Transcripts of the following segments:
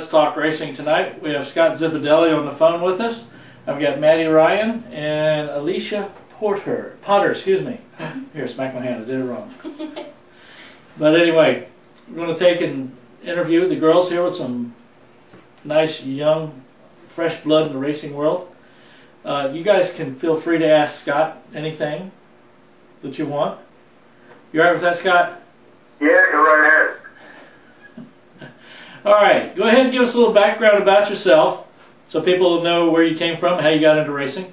welcome everybody to Let's Talk Racing tonight. We have Scott Zipadelli on the phone with us. I've got Maddy Ryan and Elysia Porter. Potter, excuse me. Here, smack my hand. I did it wrong. but anyway, we're going to take and interview with the girls here with some nice, young, fresh blood in the racing world. Uh, you guys can feel free to ask Scott anything that you want. You all right with that, Scott? Yeah, go right ahead. All right, go ahead and give us a little background about yourself so people know where you came from, how you got into racing.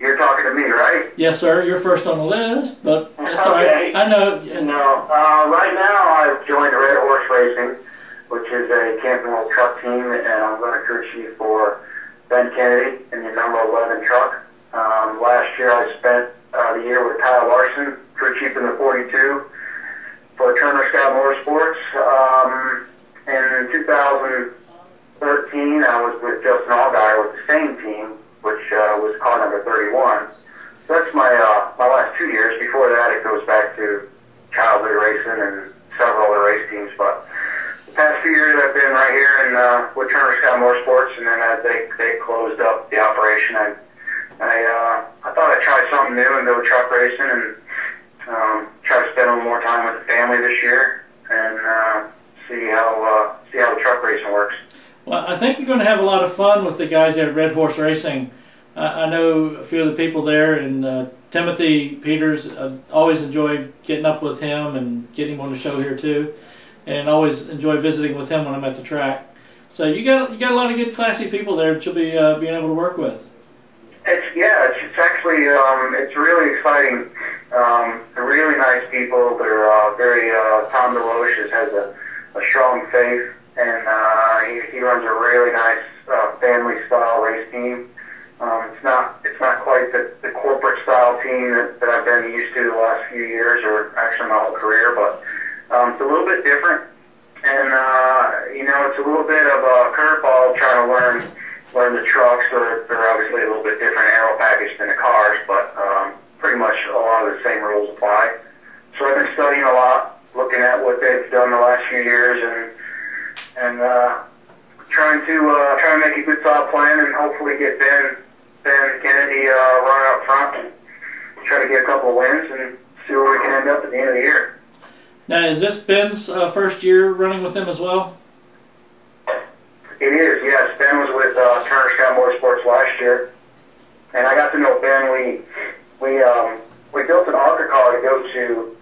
You're talking to me, right? Yes, sir. You're first on the list, but that's all Okay. right. I know. No. Uh, right now, I've joined Red Horse Racing, which is a camping world truck team, and I'm going to crew chief for Ben Kennedy in the number 11 truck. Um, last year, I spent uh, the year with Kyle Larson, crew chief in the 42 for Turner Scott Motorsports. Um, in 2013, I was with Justin Allgaier with the same team, which uh, was car number 31. So that's my uh, my last two years. Before that, it goes back to childhood racing and several other race teams. But the past few years, I've been right here in uh, with Turner Scott Motorsports, and then as they they closed up the operation, I I uh, I thought I'd try something new and go truck racing and um, try to spend a little more time with the family this year and uh, see how uh, see how the truck racing works. Well, I think you're going to have a lot of fun with the guys at Red Horse Racing. Uh, I know a few of the people there, and uh, Timothy Peters. I always enjoy getting up with him and getting him on the show here too, and always enjoy visiting with him when I'm at the track. So you got you got a lot of good, classy people there that you'll be uh, being able to work with. It's yeah, it's, it's actually um, it's really exciting. Um, they're really nice people. They're uh, very uh, Tom DeLoach has a, a strong faith, and uh, he, he runs a really nice uh, family style race team. Um, it's not it's not quite the, the corporate style team that, that I've been used to the last few years, or actually my whole career, but um, it's a little bit different. And uh, you know, it's a little bit of a curveball trying to learn learn the trucks. They're, they're obviously a little bit different aero package than the cars, but um, pretty much a lot of the same rules apply. So I've been studying a lot, looking at what they've done the last few years, and and uh, trying to uh, trying to make a good solid plan, and hopefully get Ben Ben Kennedy uh, running up front, and try to get a couple of wins, and see where we can end up at the end of the year. Now, is this Ben's uh, first year running with him as well? It is, yes. Ben was with uh, Turner Scott Motorsports last year, and I got to know Ben. We we um, we built an ARCA car to go to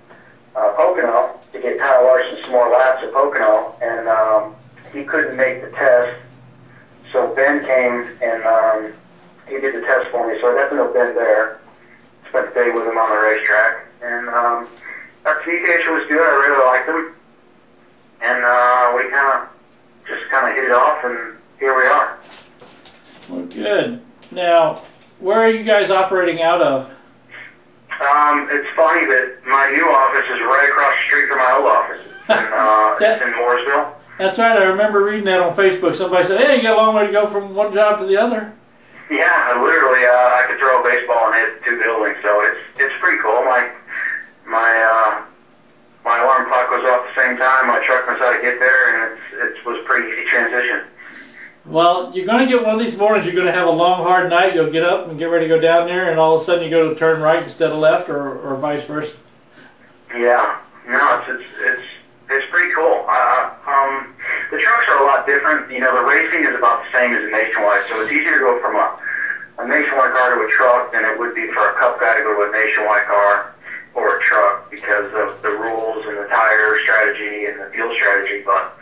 uh, Pocono to get Kyle Larson some more laps at Pocono, and um, he couldn't make the test, so Ben came and um, he did the test for me. So I got to know Ben there. Spent the day with him on the racetrack, and um, our communication was good. I really liked him, and uh, we kind of just kind of hit it off, and here we are. Well, good. Now, where are you guys operating out of? Um, it's funny that my new office is right across the street from my old office. And, uh, Yeah. It's in Mooresville. That's right. I remember reading that on Facebook. Somebody said, "Hey, you got a long way to go from one job to the other." Yeah, literally, uh, I could throw a baseball and hit two buildings, so it's it's pretty cool. My my uh, my alarm clock goes off at the same time. My truck knows how to get there, and it's it was a pretty easy transition. Well, you're going to get one of these mornings. You're going to have a long, hard night. You'll get up and get ready to go down there, and all of a sudden you go to turn right instead of left, or, or vice versa. Yeah, no, it's it's it's, it's pretty cool. Uh, um, the trucks are a lot different. You know, the racing is about the same as a nationwide, so it's easier to go from a, a nationwide car to a truck than it would be for a cup guy to go to a nationwide car or a truck because of the rules and the tire strategy and the fuel strategy. But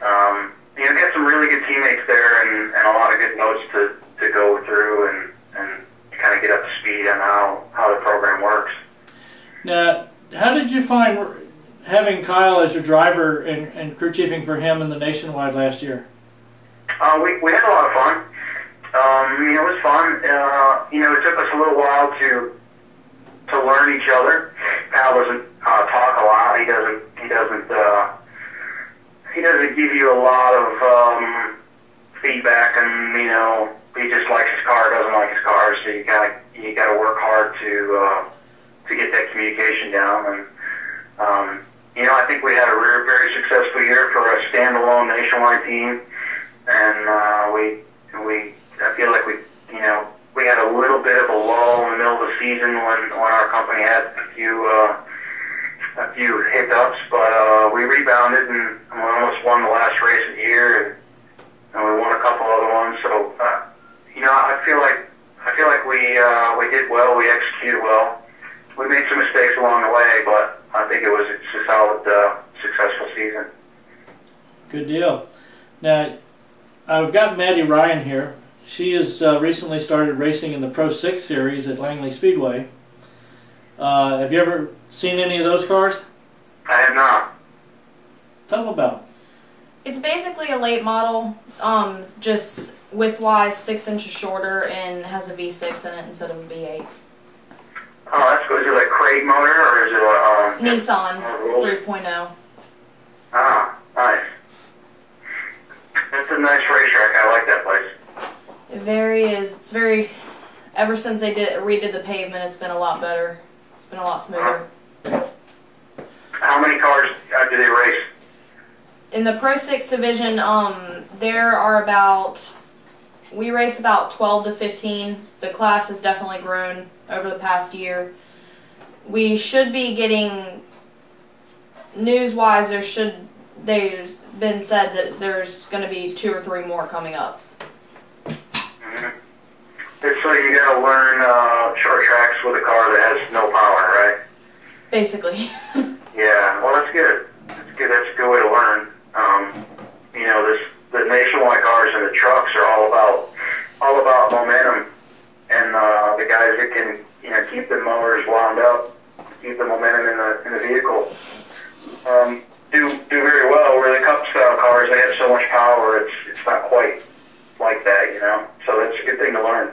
um, you know, get some really good teammates there and, and a lot of good notes to, to go through and, and kind of get up to speed on how, how the program works. Now, how did you find having Kyle as your driver and, and crew chiefing for him in the nationwide last year? Uh, we, we had a lot of fun. Um, you know, it was fun. Uh, you know, it took us a little while to to learn each other. Kyle doesn't uh, talk a lot. He doesn't. He doesn't. Uh, he doesn't give you a lot of um, feedback, and you know, he just likes his car, doesn't like his car. So you got to you got to work hard to uh, to get that communication down. And um, you know, I think we had a very, very successful year for a standalone nationwide team, and uh, we we I feel like we you know we had a little bit of a lull in the middle of the season when when our company had a few uh, a few hiccups, but uh, we rebounded and we almost won the last race of the year, and, and we won a couple other ones. So uh, you know, I feel like I feel like we uh, we did well, we executed well. We made some mistakes along the way, but I think it was it's a solid, uh, successful season. Good deal. Now, I've got Maddy Ryan here. She has uh, recently started racing in the Pro 6 series at Langley Speedway. Uh, have you ever seen any of those cars? I have not. Tell them about them. It's basically a late model, um, just width-wise six inches shorter and has a V6 in it instead of a V8. Oh, that's good. Is it like crate motor or is it a um, Nissan 3.0. Ah, nice. That's a nice racetrack. I like that place. It very is. It's very. Ever since they did redid the pavement, it's been a lot better. It's been a lot smoother. How many cars uh, do they race? In the Pro 6 division, um, there are about. We race about 12 to 15. The class has definitely grown over the past year. We should be getting. News wise, there should. There's been said that there's going to be two or three more coming up. Mm-hmm. It's so you got to learn uh, short tracks with a car that has no power, right? Basically. Yeah, well, that's good. That's good. That's a good way to learn. Um, you know, this the nationwide cars and the trucks are all about all about momentum, and uh, the guys that can you know keep the motors wound up, keep the momentum in the in the vehicle, um, do do very well. Where the cup style cars, they have so much power, it's it's not quite like that, you know. So that's a good thing to learn.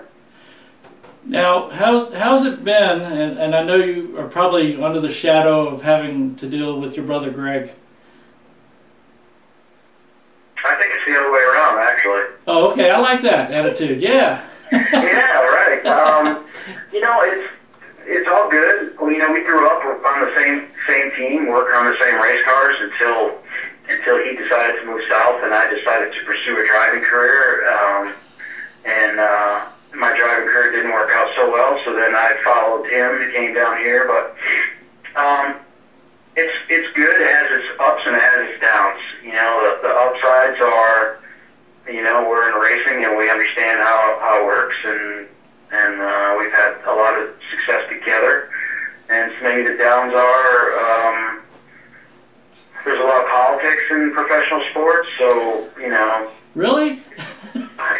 Now, how, how's it been? And, and I know you are probably under the shadow of having to deal with your brother Greg. I think it's the other way around, actually. Oh, okay. I like that attitude. Yeah. yeah, right. Um, you know, it's it's all good. Well, you know, we grew up on the same same team, working on the same race cars until until he decided to move south, and I decided to pursue a driving career. Um, and uh, my driving career didn't work out so well, so then I followed him and came down here. But um, it's it's good. It has its ups and it has its downs. You know, the, the upsides are, you know, we're in racing and we understand how how it works, and and uh, we've had a lot of success together. And so maybe the downs are um, there's a lot of politics in professional sports, so you know, Really?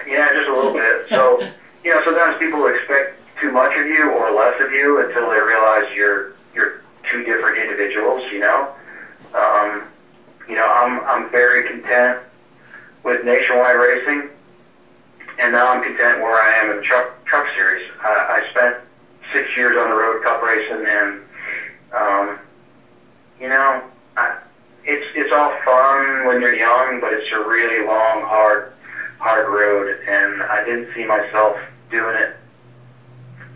yeah, just a little bit. So you know, sometimes people expect too much of you or less of you until they realize you're you're two different individuals. You know, um, you know, I'm I'm very content with nationwide racing, and now I'm content where I am in the truck truck series. I, I spent six years on the road cup racing, and um, you know, I, it's it's all fun when you're young, but it's a really long, hard hard road, and I didn't see myself doing it.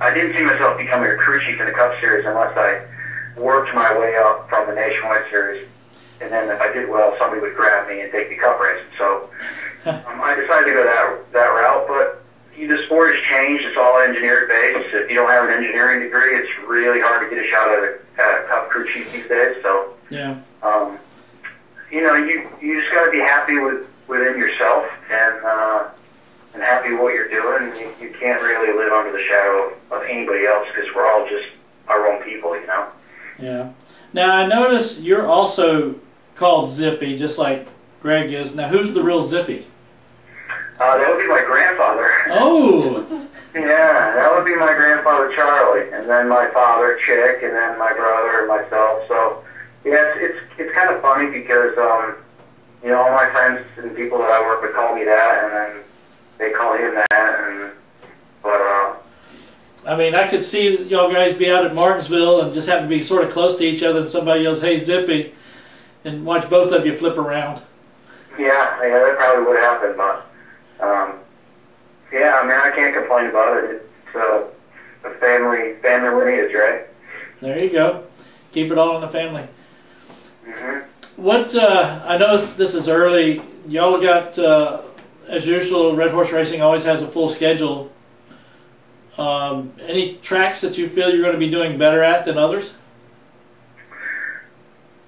I didn't see myself becoming a crew chief in the Cup Series unless I worked my way up from the Nationwide Series, and then if I did well, somebody would grab me and take me Cup racing. So um, I decided to go that that route, but the sport has changed. It's all engineered based. If you don't have an engineering degree, it's really hard to get a shot at a, at a Cup crew chief these days. So Yeah. um, you know, you you just got to be happy with within yourself and uh, and happy what you're doing. You, you can't really live under the shadow of, of anybody else because we're all just our own people, you know. Yeah. Now I notice you're also called Zippy, just like Greg is. Now who's the real Zippy? Uh, that would be my grandfather. Oh. Yeah, that would be my grandfather Charlie, and then my father Chick, and then my brother and myself. So yeah, it's it's, it's kind of funny because um, you know all my friends and people that I work with call me that, and then they call him that, and but uh, I mean, I could see y'all guys be out at Martinsville and just happen to be sort of close to each other, and somebody yells, "Hey, Zippy," and watch both of you flip around. yeah, yeah, that probably would happen, but um, yeah, I mean I can't complain about it. It's uh, a family family lineage, right? There you go. Keep it all in the family. Hmm What uh, I know this is early. Y'all got uh, as usual. Red Horse Racing always has a full schedule. Um, any tracks that you feel you're going to be doing better at than others?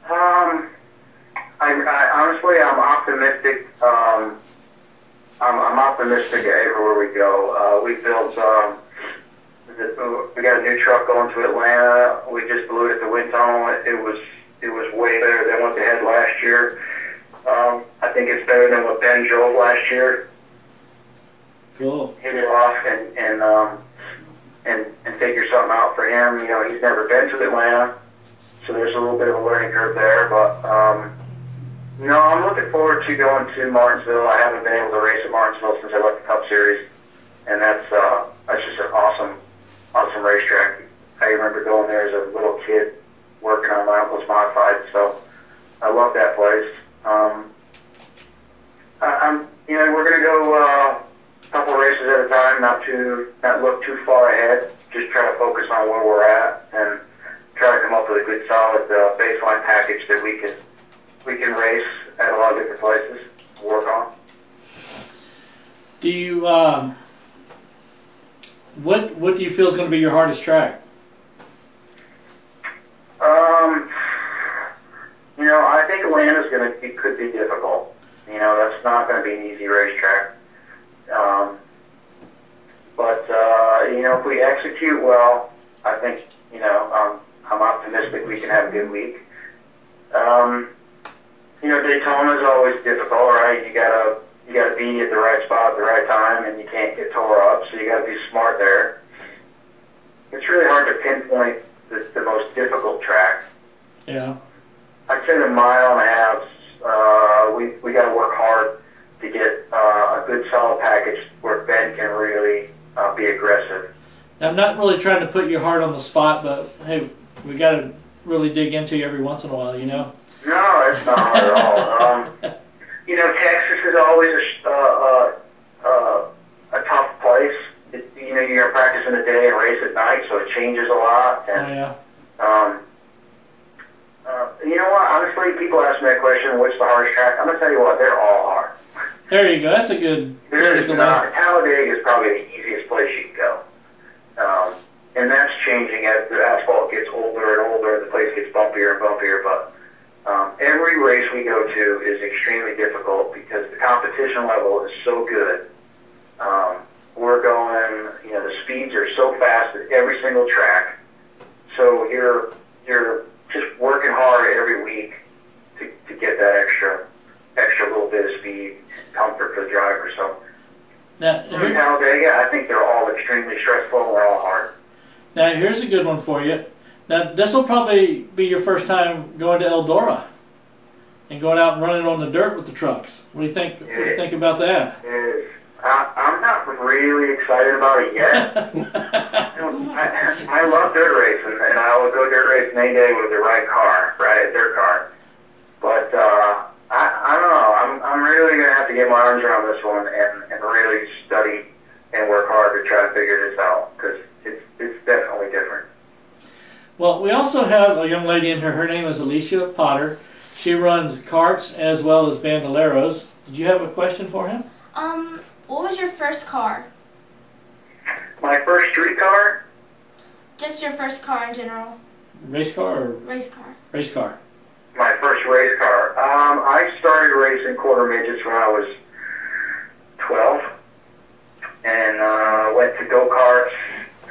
Um, I, I honestly, I'm optimistic. Um, I'm, I'm optimistic everywhere we go. Uh, we built, um, we got a new truck going to Atlanta. We just blew it at the wind tunnel. It was, it was way better than what they had last year. Um, I think it's better than what Ben drove last year. Cool. hit it off and and um, and and figure something out for him. You know, he's never been to Atlanta, so there's a little bit of a learning curve there. But um, no, I'm looking forward to going to Martinsville. I haven't been able to race at Martinsville since I left the Cup Series, and that's uh, that's just an awesome, awesome racetrack. I remember going there as a little kid, working on my uncle's modified. So I love that place. Um, I, I'm, you know, we're gonna go. Uh, couple races at a time, not too, not look too far ahead. Just try to focus on where we're at and try to come up with a good, solid uh, baseline package that we can we can race at a lot of different places. Work on. Do you um, what what do you feel is going to be your hardest track? Um, you know, I think Atlanta's going to be could be difficult. You know, that's not going to be an easy racetrack. Um, but uh, you know, if we execute well, I think you know, um, I'm optimistic we can have a good week. Um, you know, Daytona's always difficult, right? You gotta you gotta be at the right spot at the right time, and you can't get tore up, so you gotta be smart there. It's really hard to pinpoint the, the most difficult track. Yeah. I'd say the mile and a half. Uh, we we got to work hard to get uh, a good solid package where Ben can really uh, be aggressive. Now, I'm not really trying to put your heart on the spot, but hey, we got to really dig into you every once in a while, you know. No, it's not hard at all. Um, you know, Texas is always a, uh, uh, uh, a tough place. It, you know, you're practicing a day and race at night, so it changes a lot. Oh yeah. Um, uh, you know what? Honestly, people ask me that question, what's the hardest track? I'm going to tell you what, they're all hard. There you go. That's a good. There is not. Talladega is probably the easiest place you can go. Um, and that's changing as the asphalt gets older and older and the place gets bumpier and bumpier. But um, every race we go to is extremely difficult because the competition level is so good. Um, we're going, you know, the speeds are so fast at every single track. So you're you're just working hard every week to, to get that extra extra little bit of speed, comfort for the driver. So Now, here, Talladega, I think they're all extremely stressful and they're all hard. now here's a good one for you. Now this will probably be your first time going to Eldora and going out and running on the dirt with the trucks. What do you think? What do you think about that? Is I, I'm not really excited about it yet. I, I love dirt racing, and I will go dirt racing any day with the right car, right, a dirt car. But uh, I, I don't know. I'm, I'm really going to have to get my arms around this one and, and really study and work hard to try to figure this out because it's, it's definitely different. Well, we also have a young lady in here. Her name is Elysia Potter. She runs carts as well as bandoleros. Did you have a question for him? Um, what was your first car? My first street car, Just your first car in general, Race car or race car. race car? my first race car. Um, I started racing quarter midgets when I was 12 and uh, went to go karts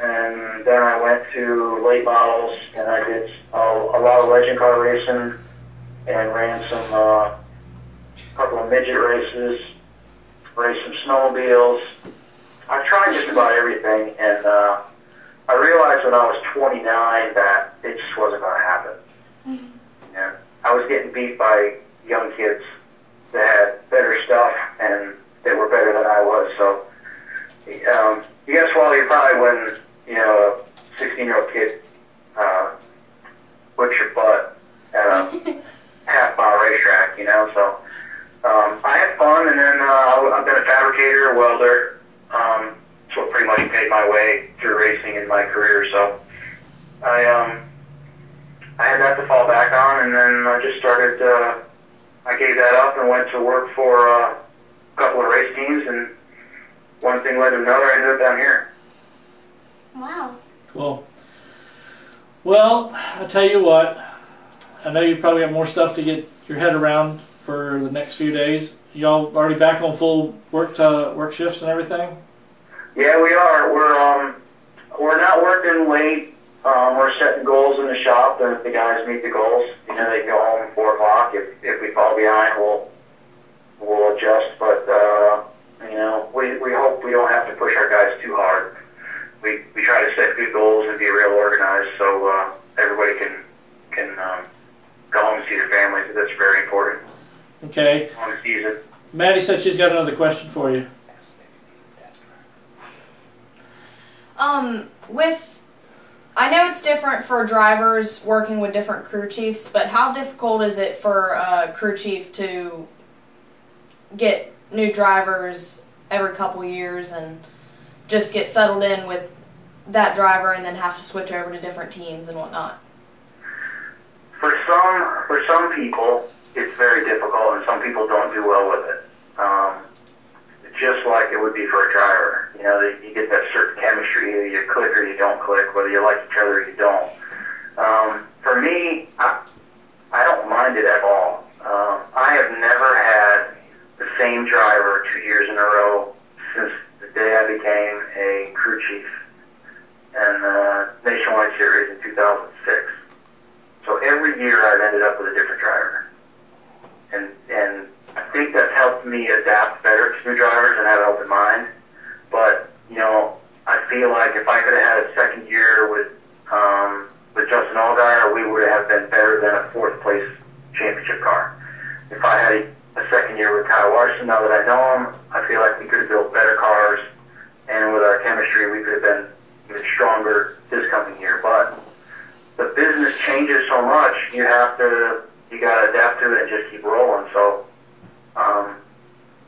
and then I went to late models and I did a, a lot of legend car racing and ran some uh, couple of midget races, raced some snowmobiles. I tried just about everything and uh, I realized when I was 29 that it just wasn't going to happen. Yeah. I was getting beat by young kids that had better stuff and that were better than I was. So, um, you gotta swallow your pride when, you know, a 16 year old kid, uh, whips your butt at a half mile racetrack, you know, so, um, I had fun and then, uh, I've been a fabricator, a welder, um, so pretty much paid my way through racing in my career, so, I, um, I had that to fall back on, and then I just started. Uh, I gave that up and went to work for uh, a couple of race teams, and one thing led to another. I ended up down here. Wow. Cool. Well, I tell you what, I know you probably have more stuff to get your head around for the next few days. Y'all already back on full work to work shifts and everything? Yeah, we are. We're um, we're not working late. Um, we're setting goals in the shop, and if the guys meet the goals, you know, they go home at four o'clock. If if we fall behind, we'll we'll adjust. But uh, you know, we we hope we don't have to push our guys too hard. We we try to set good goals and be real organized, so uh, everybody can can um, go home and see their families. That's very important Okay. on the season. Maddy said she's got another question for you. Um, with, I know it's different for drivers working with different crew chiefs, but how difficult is it for a crew chief to get new drivers every couple years and just get settled in with that driver and then have to switch over to different teams and whatnot? For some, for some people, it's very difficult, and some people don't do well with it. Um, just like it would be for a driver, you know, that you get that certain chemistry, you click or you don't click, whether you like each other or you don't. Um, for me, I, I don't mind it at all. Um, I have never had the same driver two years in a row since the day I became a crew chief in the Nationwide Series in 2006. So every year I've ended up with a different driver. And, and I think that's helped me adapt better to new drivers and have an open mind. But, you know, I feel like if I could have had a second year with, um, with Justin Allgaier, we would have been better than a fourth place championship car. If I had a second year with Kyle Larson, now that I know him, I feel like we could have built better cars. And with our chemistry, we could have been even stronger this coming year. But the business changes so much, you have to, you got to adapt to it and just keep rolling. So, um,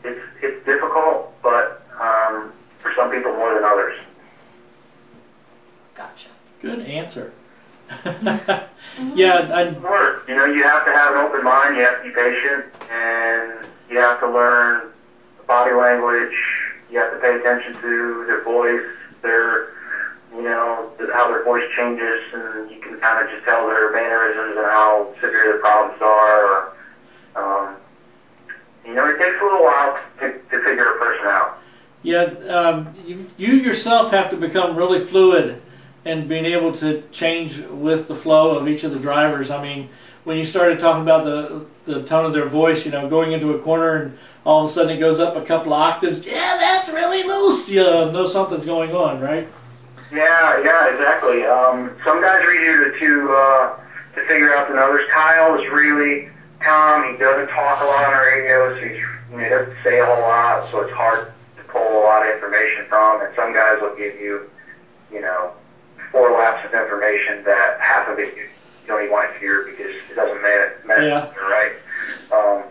it's it's difficult, but um, for some people more than others. Gotcha. Good answer. yeah, I, Work. You know, you have to have an open mind. You have to be patient, and you have to learn body language. You have to pay attention to their voice, their you know how their voice changes, and you can kind of just tell their mannerisms and how severe their problems are. Or, um, you know, it takes a little while to, to figure a person out. yeah. Um, you, you yourself have to become really fluid and being able to change with the flow of each of the drivers. I mean, when you started talking about the the tone of their voice, you know, going into a corner and all of a sudden it goes up a couple of octaves. Yeah, that's really loose. You know something's going on, right? Yeah, yeah, exactly. Um, some guys are easier to to, uh, to figure out than others. Kyle is really calm. He doesn't talk a lot on the radio, so he's, you know, he doesn't say a whole lot, so it's hard to pull a lot of information from. And some guys will give you, you know, four laps of information that half of it you don't even want to hear because it doesn't matter, matter Yeah. right? Um,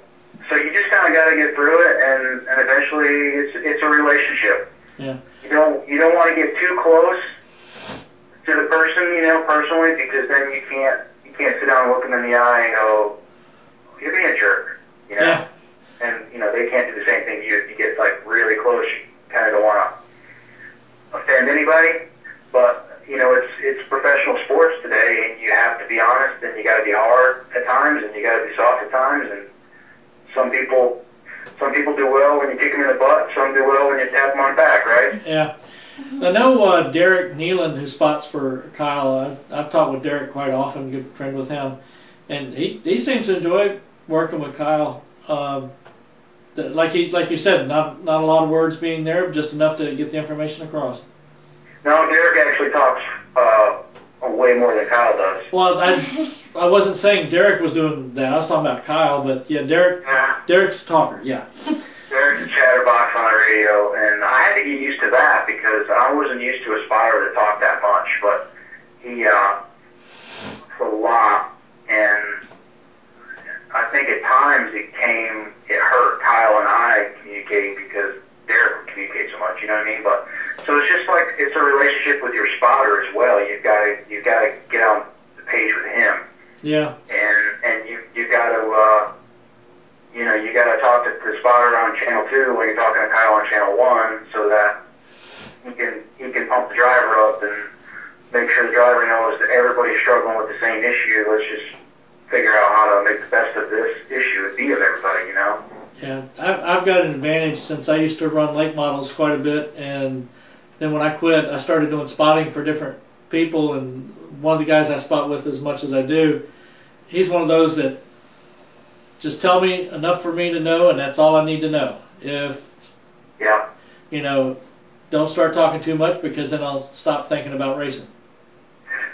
so you just kind of got to get through it, and, and eventually it's it's a relationship. Yeah. You don't you don't want to get too close to the person, you know, personally, because then you can't you can't sit down and look them in the eye and go, "You're being a jerk," you know. Yeah. And you know they can't do the same thing. You if you get like really close. You kind of don't want to offend anybody, but you know it's it's professional sports today, and you have to be honest, and you got to be hard at times, and you got to be soft at times, and some people. Some people do well when you kick them in the butt. Some do well when you tap them on the back, right? Yeah. I know uh, Derek Nealon, who spots for Kyle. I've, I've talked with Derek quite often, good friend with him, and he, he seems to enjoy working with Kyle. Um, like he like you said, not not a lot of words being there, just enough to get the information across. No, Derek actually talks uh, way more than Kyle does. Well, I I wasn't saying Derek was doing that. I was talking about Kyle, but yeah, Derek Yeah, Derek's talker. Yeah. Derek's a chatterbox on the radio, and I had to get used to that because I wasn't used to a spotter to talk that much. But he uh, it's a lot, and I think at times it came, it hurt Kyle and I communicating because Derek would communicate so much. You know what I mean? But so it's just like it's a relationship with your spotter as well. You've got to you've got to get on the page with him. Yeah. and and you you got to uh, you know you got to talk to the spotter on channel two when you're talking to Kyle on channel one, so that he can he can pump the driver up and make sure the driver knows that everybody's struggling with the same issue. Let's just figure out how to make the best of this issue and be of everybody, you know. Yeah, I've, I've got an advantage since I used to run late models quite a bit, and then when I quit, I started doing spotting for different people, and one of the guys I spot with as much as I do, he's one of those that just tell me enough for me to know, and that's all I need to know. If Yeah, you know, don't start talking too much because then I'll stop thinking about racing.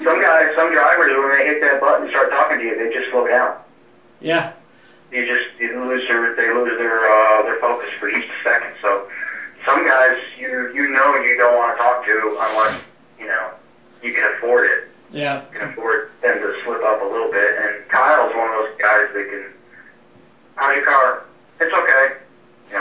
some guys, some drivers, when they hit that button and start talking to you, they just slow down. Yeah, you just you lose their they lose their uh, their focus for each second. So some guys you you know you don't want to talk to unless you know you can afford it. yeah, You can afford them to slip up a little bit. And Kyle's one of those guys that can. How's your car? It's okay. You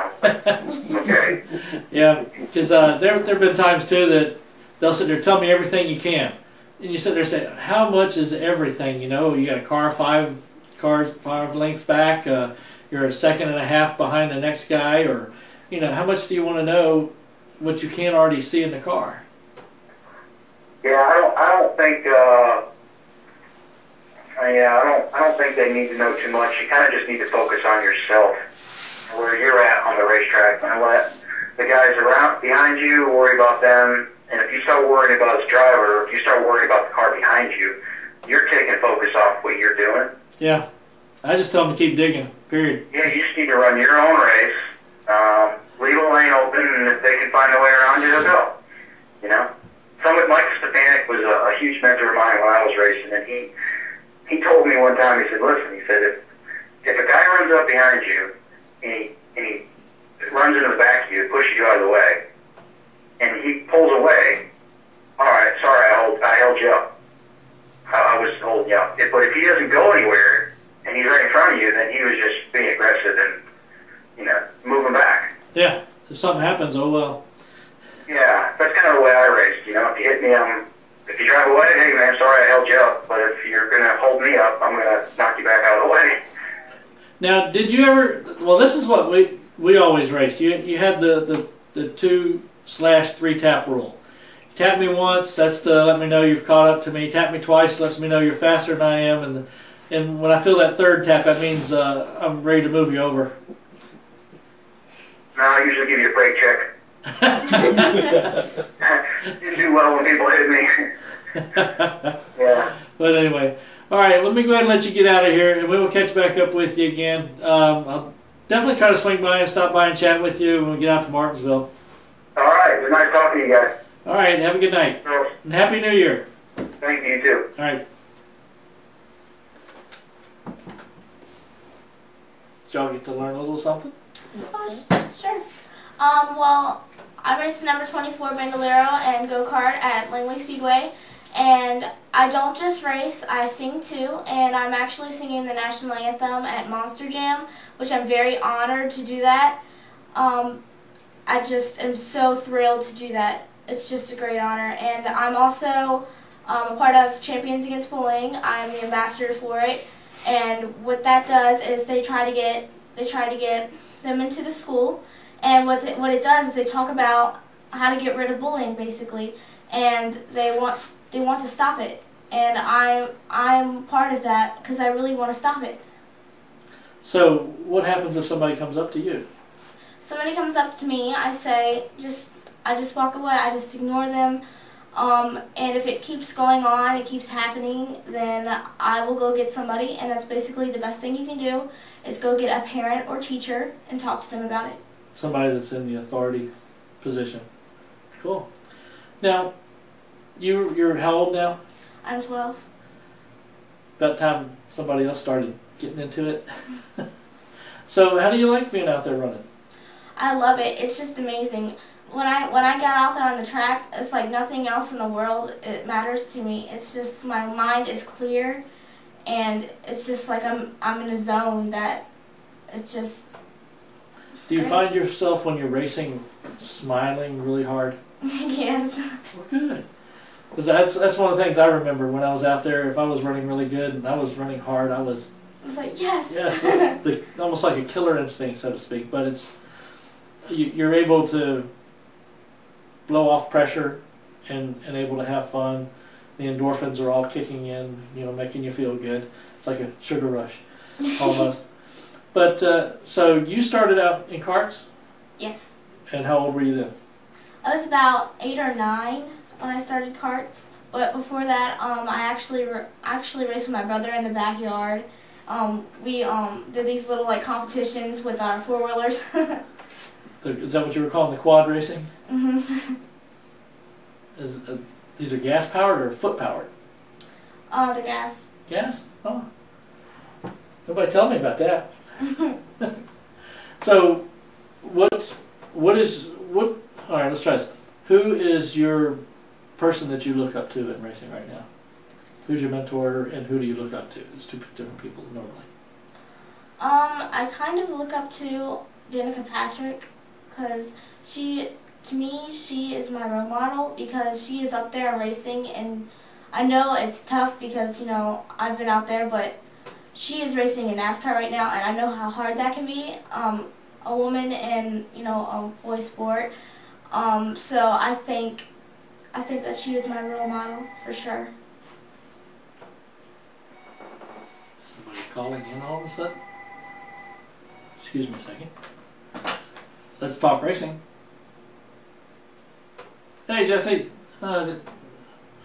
know, okay. yeah. Because uh, there there've been times too that they'll sit there tell me everything you can, and you sit there and say, how much is everything? You know, you got a car five cars five lengths back. Uh, you're a second and a half behind the next guy, or you know, how much do you want to know what you can't already see in the car? Yeah, I don't. I don't think. Uh, uh, yeah, I don't. I don't think they need to know too much. You kind of just need to focus on yourself, where you're at on the racetrack, and let the guys around behind you worry about them. And if you start worrying about the driver, if you start worrying about the car behind you, you're taking focus off what you're doing. Yeah, I just tell them to keep digging. Period. Yeah, you just need to run your own race. Um, leave a lane open, and if they can find a way around you, they'll go. You know, someone Mike Stefanik was a, a huge mentor of mine when I was racing, and he he told me one time. He said, "Listen," he said, "if if a guy runs up behind you and he and he runs into the back of you, pushes you out of the way, and he pulls away, all right, sorry, I hold I held you up. I, was holding you up. But if he doesn't go anywhere and he's right in front of you, then he was just being aggressive and you know moving back." Yeah. If something happens, oh well. Yeah, that's kind of the way I raced. You know, if you hit me, um, if you drive away, hey man, sorry I held you up. But if you're gonna hold me up, I'm gonna knock you back out of the way. Now, did you ever? Well, this is what we we always raced. You you had the the, the two slash three tap rule. Tap me once, that's to let me know you've caught up to me. Tap me twice, lets me know you're faster than I am. And and when I feel that third tap, that means uh, I'm ready to move you over. No, I usually give you a brake check. you do well when people hit me. yeah. But anyway, all right. Let me go ahead and let you get out of here, and we will catch back up with you again. Um, I'll definitely try to swing by and stop by and chat with you when we get out to Martinsville. All right. It was nice talking to you guys. All right. Have a good night and happy New Year. thank you you too. All right. Did y'all get to learn a little something? Oh, sure. Um, well, I raced the number 24 Bandolero and go kart at Langley Speedway. And I don't just race, I sing too. And I'm actually singing the national anthem at Monster Jam, which I'm very honored to do that. Um, I just am so thrilled to do that. It's just a great honor. And I'm also um, part of Champions Against Bullying. I'm the ambassador for it. And what that does is they try to get they try to get them into the school, and what the, what it does is they talk about how to get rid of bullying basically, and they want they want to stop it, and I'm I'm part of that because I really want to stop it. So, what happens if somebody comes up to you? Somebody comes up to me, I say just I just walk away, I just ignore them. Um, and if it keeps going on, it keeps happening, then I will go get somebody, and that's basically the best thing you can do is go get a parent or teacher and talk to them about it. Somebody that's in the authority position. Cool. Now, you you're how old now? I'm 12. About time somebody else started getting into it. so, how do you like being out there running? I love it. It's just amazing. When I when I get out there on the track, it's like nothing else in the world. It matters to me. It's just my mind is clear, and it's just like I'm I'm in a zone that it's just Do you Okay. find yourself when you're racing smiling really hard? yes. Well, good. Because that's that's one of the things I remember when I was out there. If I was running really good and I was running hard, I was I was like, yes. yes, it's the, almost like a killer instinct, so to speak. But it's you, you're able to blow off pressure and and able to have fun. The endorphins are all kicking in, you know, making you feel good. It's like a sugar rush, almost. but uh, so you started out in carts, yes. and how old were you then? I was about eight or nine when I started carts. But before that, um, I actually actually raced with my brother in the backyard. Um, we um, did these little like competitions with our four wheelers. The, is that what you were calling the quad racing? hmm Is uh, these are gas powered or foot powered? uh, the gas. Gas? Oh. Nobody tell me about that. so, what what is what? All right, let's try this. Who is your person that you look up to in racing right now? Who's your mentor, and who do you look up to? It's two different people normally. Um, I kind of look up to Danica Patrick because she, to me, she is my role model because she is up there racing, and I know it's tough because you know I've been out there, but she is racing in NASCAR right now, and I know how hard that can be. Um, a woman in you know a boy sport. Um, so I think, I think that she is my role model for sure. Somebody calling in all of a sudden. Excuse me a second. Let's talk racing. Hey Jesse, uh, did,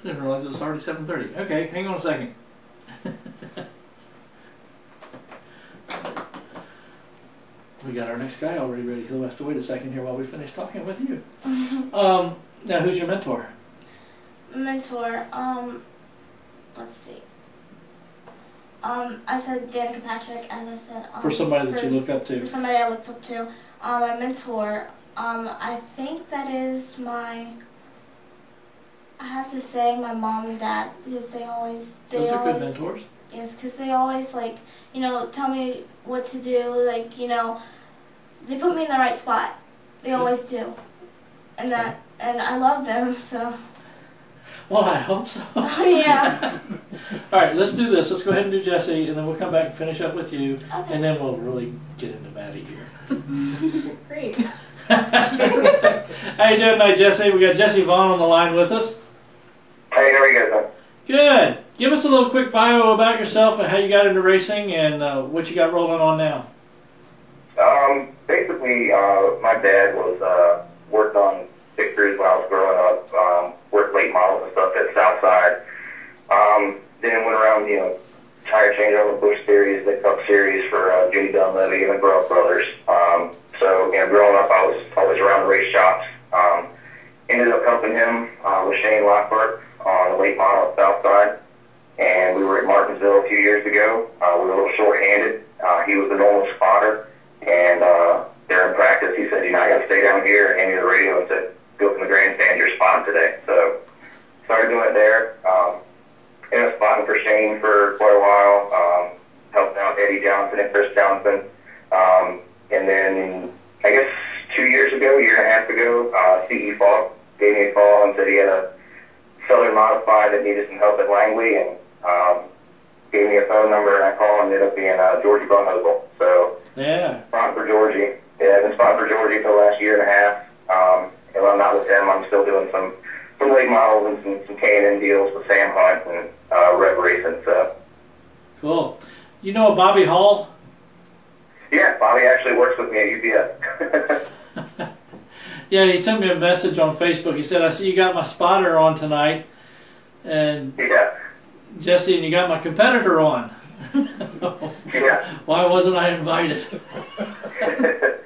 I didn't realize it was already seven thirty. Okay, hang on a second. we got our next guy already ready. He'll have to wait a second here while we finish talking with you. Um, now, who's your mentor? mentor, um, let's see. Um, I said Danica Patrick, as I said. Um, For somebody that for, you look up to. For to. somebody I looked up to. Um, my mentor, um, I think that is my. I have to say my mom and dad because they always they Those are always good mentors. yes because they always like you know tell me what to do like you know they put me in the right spot they always do and that and I love them so Well, I hope so. yeah All right, let's do this. Let's go ahead and do Jesse, and then we'll come back and finish up with you, okay and then we'll really get into Maddy here. Great. How you doing tonight, Jesse? We got Jesse Vaughan on the line with us. Hey, how are you guys? Good. Give us a little quick bio about yourself and how you got into racing and uh, what you got rolling on now. Um, basically, uh, my dad was uh, worked on victories when I was growing up. Um, worked late models and stuff at Southside. Um, then went around, you know, tire changeover Bush Series, the Cup Series for uh, Jimmy Dunleavy and the Grubb brothers. Um, so, you know, growing up, I was always around the race shops. Um, ended up helping him uh, with Shane Lockbart on the late model at Southside. And we were at Martinsville a few years ago. Uh, we were a little short-handed. Uh, he was the normal spotter. And uh, during practice, he said, you know, I got to stay down here and hand me the radio and said, go from the grandstand, you're spotting today. So started doing it there. Um, ended up spotting for Shane for quite a while. Um, helped out Eddie Johnson and Chris Johnson. Um, and then I guess two years ago, a year and a half ago, uh, CE Falk gave me a call and said he had a Southern Modified that needed some help at Langley and um, gave me a phone number and I called and ended up being uh, Georgie Brunnhoelzl. So Yeah. spot for Georgie. Yeah, I've been spotting for Georgie for the last year and a half. Um, and I'm not with them. I'm still doing some some late models and some, some K&N deals with Sam Hunt and uh, Racing. So, Cool. You know Bobby Hall? yeah, Bobby actually works with me at UPS. Yeah, he sent me a message on Facebook. He said, I see you got my spotter on tonight, and yeah, Jesse, and you got my competitor on. yeah. Why wasn't I invited?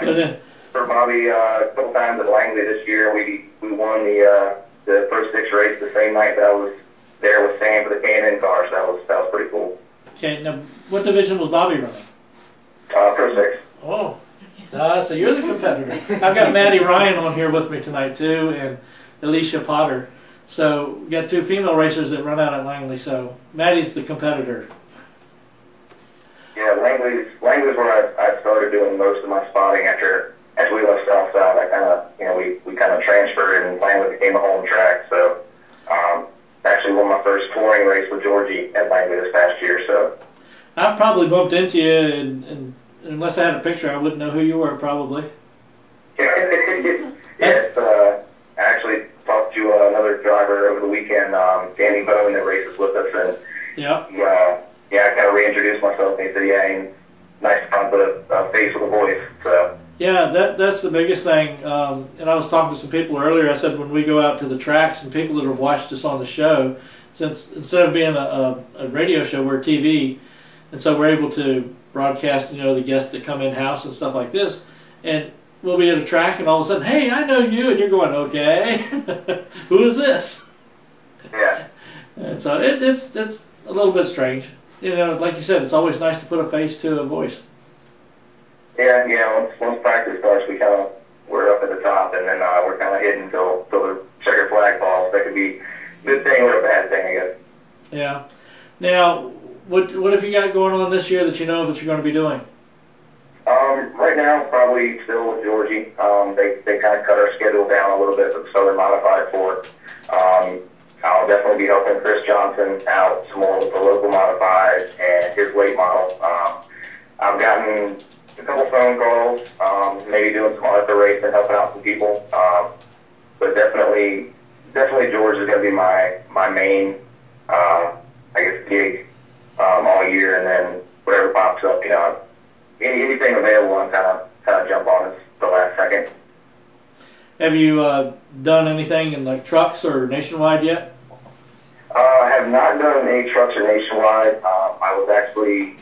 But, uh, for Bobby uh, a couple times at Langley this year. We we won the uh, the first six race the same night that I was there with Sam for the K&N car. So that was that was pretty cool. okay, now what division was Bobby running? Uh, Pro six. Oh, uh, so you're the competitor. I've got Maddy Ryan on here with me tonight too, and Elysia Potter. So we got two female racers that run out at Langley. So Maddy's the competitor. Yeah, Langley's Langley's where I, I started doing most of my spotting after as we left Southside, uh, I kind of, you know, we, we kind of transferred and Lambda became a home track. So um, actually won my first touring race with Georgie at Lambda this past year. So I've probably bumped into you, and, and unless I had a picture, I wouldn't know who you were probably. yeah, yes, uh, I actually talked to uh, another driver over the weekend, um, Danny Bowen, that races with us, and yeah, yeah, uh, yeah, I kind of reintroduced myself, and he said, "Yeah, and nice to come put a face with a voice." So. Yeah, that that's the biggest thing. Um, and I was talking to some people earlier. I said when we go out to the tracks and people that have watched us on the show, since instead of being a, a, a radio show, we're TV, and so we're able to broadcast, you know, the guests that come in house and stuff like this. And we'll be at a track, and all of a sudden, hey, I know you, and you're going, okay, who is this? yeah. And so it, it's it's a little bit strange. You know, like you said, it's always nice to put a face to a voice. Yeah, yeah. Once once practice starts, we kind of we're up at the top, and then uh, we're kind of hidden until until the checker flag falls. That could be a good thing or a bad thing, I guess. Yeah. Now, what what have you got going on this year that you know that you're going to be doing? Um, right now, probably still with Georgie. Um, they they kind of cut our schedule down a little bit for the Southern Modified Tour. Um, I'll definitely be helping Chris Johnson out some more with the local modified and his late model. Um, I've gotten a couple phone calls, um, maybe doing some other racing, helping out some people. Um, but definitely, definitely George is going to be my my main, uh, I guess, gig um, all year, and then whatever pops up, you know, any, anything available, I'm kind of kind of jump on at the last second. Have you uh, done anything in like trucks or nationwide yet? Uh, I have not done any trucks or nationwide. Um, I was actually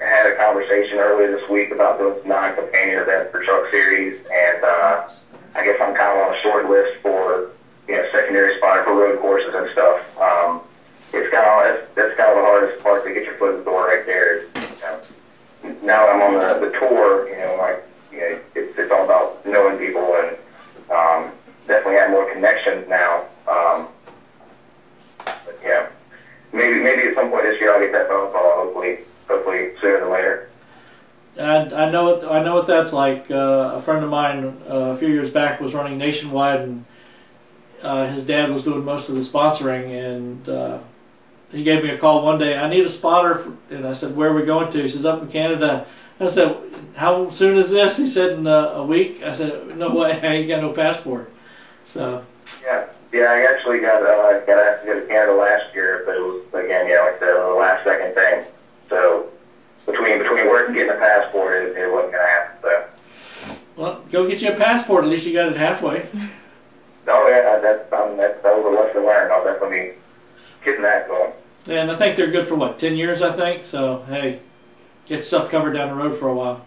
had a conversation earlier this week about some non-companion events for Truck Series, and uh, I guess I'm kind of on a short list for you know secondary spotter for road courses and stuff. Um, it's kind of that's, that's kind of the hardest part to get your foot in the door right there. You know, now that I'm on the, the tour, you know, like you know, it's it's all about knowing people and um, definitely have more connections now. Um, but yeah, maybe maybe at some point this year I'll get that phone call. Hopefully, hopefully sooner than later. I, I know what I know what that's like. Uh, a friend of mine uh, a few years back was running nationwide, and uh, his dad was doing most of the sponsoring, and uh, he gave me a call one day. I need a spotter, for, and I said, "Where are we going to?" He says, "Up in Canada." I said, "How soon is this?" He said, "In uh, a week." I said, "No way, I ain't got no passport." So Yeah, yeah. I actually got uh, got asked to go to Canada last year, but it was again, yeah, like I said, it was a last second thing. So between between work and getting a passport, it, it wasn't gonna happen. So. Well, go get you a passport. At least you got it halfway. Oh yeah, that's, um, that that was a lesson learned. I'll definitely be getting that going. And I think they're good for what ten years. I think so. Hey, get stuff covered down the road for a while.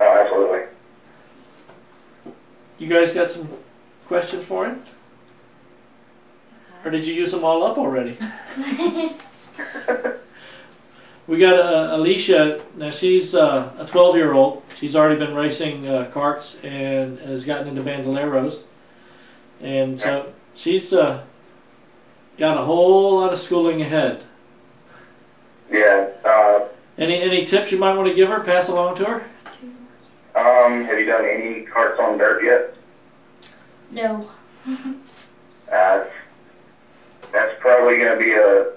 Oh, absolutely. You guys got some questions for him, or did you use them all up already? we got uh, Elysia. Now she's uh, a twelve-year-old. She's already been racing uh, karts and has gotten into bandoleros, and so she's uh, got a whole lot of schooling ahead. Yeah. Uh, Any any tips you might want to give her? Pass along to her. um, have you done any karts on dirt yet? No. Uh, that's probably going to be a,